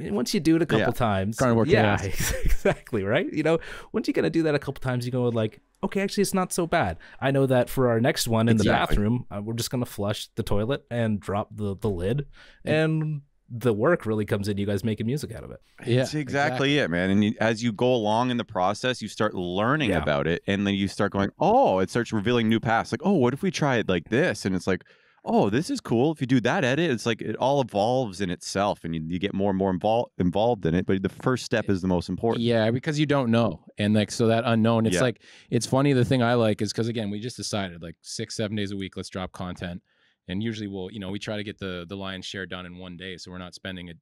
[SPEAKER 3] eh, once you do it a couple
[SPEAKER 1] Yeah.
[SPEAKER 3] times yeah exactly right? You know once you're gonna do that a couple times you go like okay actually it's not so bad. I know that for our next one in the bathroom uh, we're just gonna flush the toilet and drop the the lid and the work really comes in you guys making music out of it
[SPEAKER 2] yeah,
[SPEAKER 1] That's exactly, it, man. And you, as you go along in the process, you start learning
[SPEAKER 3] Yeah.
[SPEAKER 1] about it, and then you start going, "Oh!" It starts revealing new paths. Like, "Oh, what if we try it like this?" And it's like, "Oh, this is cool." If you do that edit, it's like it all evolves in itself, and you, you get more and more invol- involved in it. But the first step is the most important.
[SPEAKER 2] Yeah, because you don't know. And like so that unknown, it's
[SPEAKER 1] Yeah.
[SPEAKER 2] like it's funny the thing I like is because again, we just decided like six, seven days a week, let's drop content. And usually we'll, you know, we try to get the the lion's share done in one day. So we're not spending it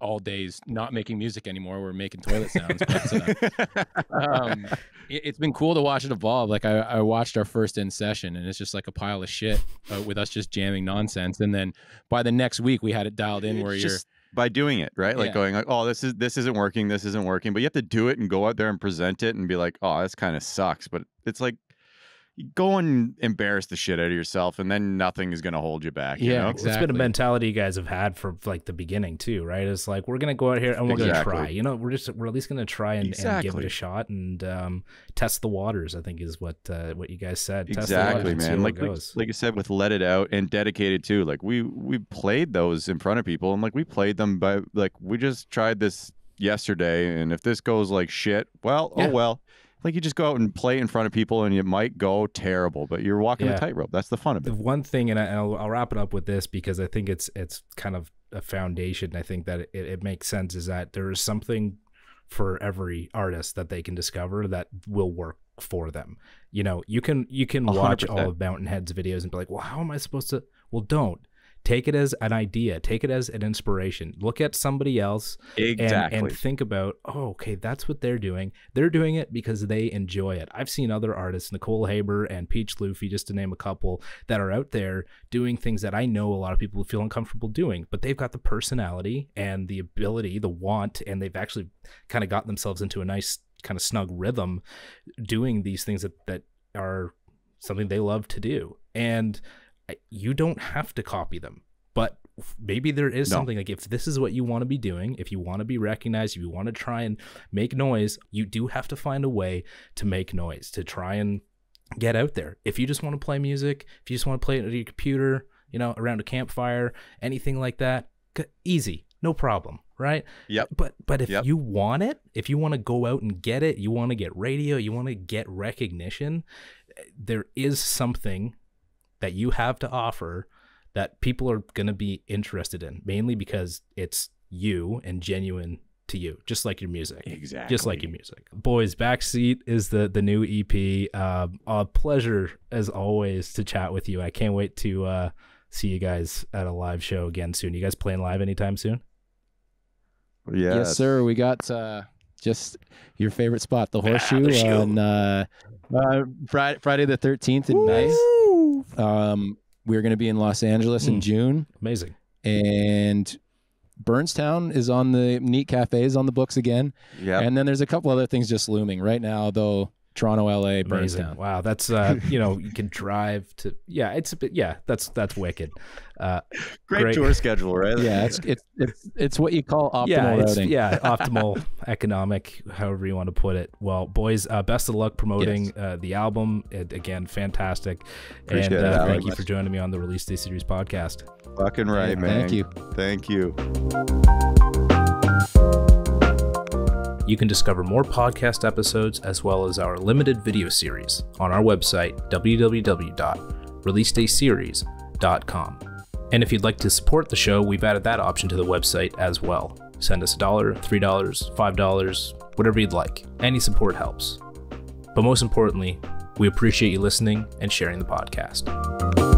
[SPEAKER 2] all days not making music anymore. We're making toilet sounds. But, uh, um, it, it's been cool to watch it evolve. Like I, I watched our first in session, and it's just like a pile of shit uh, with us just jamming nonsense. And then by the next week, we had it dialed in where
[SPEAKER 1] It's
[SPEAKER 2] you're
[SPEAKER 1] just by doing it, right? Like
[SPEAKER 2] Yeah.
[SPEAKER 1] going like, "Oh, this is this isn't working. This isn't working." But you have to do it and go out there and present it and be like, "Oh, this kind of sucks." But it's like go and embarrass the shit out of yourself, and then nothing is going to hold you back. You
[SPEAKER 2] Yeah,
[SPEAKER 1] know?
[SPEAKER 3] It's been a mentality you guys have had for like the beginning too, right? It's like we're gonna go out here and we're gonna try. You know, we're just we're at least gonna try and, and give it a shot and um, test the waters. I think is what uh, what you guys said. Test the
[SPEAKER 1] exactly
[SPEAKER 3] waters and see
[SPEAKER 1] man like,
[SPEAKER 3] it
[SPEAKER 1] like
[SPEAKER 3] goes.
[SPEAKER 1] like i said with let it out and dedicated too like we we played those in front of people and like we played them by like we just tried this yesterday and if this goes like shit well
[SPEAKER 3] Yeah.
[SPEAKER 1] oh well like you just go out and play in front of people and it might go terrible but you're walking
[SPEAKER 3] Yeah.
[SPEAKER 1] a tightrope that's the fun of it.
[SPEAKER 3] the one thing, and, I, and I'll, I'll wrap it up with this because I think it's it's kind of a foundation. I think that it, it makes sense is that there is something for every artist that they can discover that will work for them. You know, you can you can watch all of Mountain Head's videos and be like, well, how am I supposed to? Well, don't. Take it as an idea. Take it as an inspiration. Look at somebody else and,
[SPEAKER 1] exactly
[SPEAKER 3] and think about, oh, okay, that's what they're doing. They're doing it because they enjoy it. I've seen other artists, Nicole Haber and Peach Luffy, just to name a couple, that are out there doing things that I know a lot of people feel uncomfortable doing, but they've got the personality and the ability, the want, and they've actually kind of got themselves into a nice kind of snug rhythm doing these things that, that are something they love to do. And you don't have to copy them, but maybe there is
[SPEAKER 1] No.
[SPEAKER 3] something like if this is what you want to be doing, if you want to be recognized, if you want to try and make noise, you do have to find a way to make noise, to try and get out there. If you just want to play music, if you just want to play it on your computer, you know, around a campfire, anything like that, easy, no problem, right?
[SPEAKER 1] Yep.
[SPEAKER 3] But but if
[SPEAKER 1] Yep.
[SPEAKER 3] you want it, if you want to go out and get it, you want to get radio, you want to get recognition, eh, there is something that you have to offer that people are going to be interested in, mainly because it's you and genuine to you, just like your music.
[SPEAKER 1] Exactly.
[SPEAKER 3] Just like your music. Boys, Backseat is the the new EP. Um, a pleasure as always to chat with you. I can't wait to uh, see you guys at a live show again soon. You guys playing live anytime soon?
[SPEAKER 1] Yes.
[SPEAKER 2] Yes, sir. We got uh, just your favorite spot, the Horseshoe,
[SPEAKER 3] Horseshoe.
[SPEAKER 2] on uh, uh, Friday, Friday the 13th in May. Um, we're going to be in Los Angeles in
[SPEAKER 3] Mm.
[SPEAKER 2] June,
[SPEAKER 3] Amazing.
[SPEAKER 2] and Burnstown is on the Neat Cafes on the books again.
[SPEAKER 1] Yeah.
[SPEAKER 2] And then there's a couple other things just looming right now, though. Toronto, LA,
[SPEAKER 3] Amazing.
[SPEAKER 2] Burnstown.
[SPEAKER 3] Wow, that's uh, you know, you can drive to yeah, it's a bit yeah, that's that's wicked. Uh
[SPEAKER 1] Great,
[SPEAKER 3] great.
[SPEAKER 1] tour schedule, right?
[SPEAKER 2] Yeah, it's it's it's it's what you call optimal
[SPEAKER 3] yeah,
[SPEAKER 2] routing.
[SPEAKER 3] yeah, optimal economic, however you want to put it. Well, boys, uh, best of luck promoting uh, the album. It, again, fantastic.
[SPEAKER 1] Appreciate
[SPEAKER 3] and
[SPEAKER 1] it,
[SPEAKER 3] uh, thank you for joining me on the Release Day Series podcast.
[SPEAKER 1] Fucking right,
[SPEAKER 2] Yeah,
[SPEAKER 1] man.
[SPEAKER 2] Thank you.
[SPEAKER 1] Thank you.
[SPEAKER 3] You can discover more podcast episodes as well as our limited video series on our website, www.releasedayseries.com. And if you'd like to support the show, we've added that option to the website as well. Send us a dollar, three dollars, five dollars, whatever you'd like. Any support helps. But most importantly, we appreciate you listening and sharing the podcast.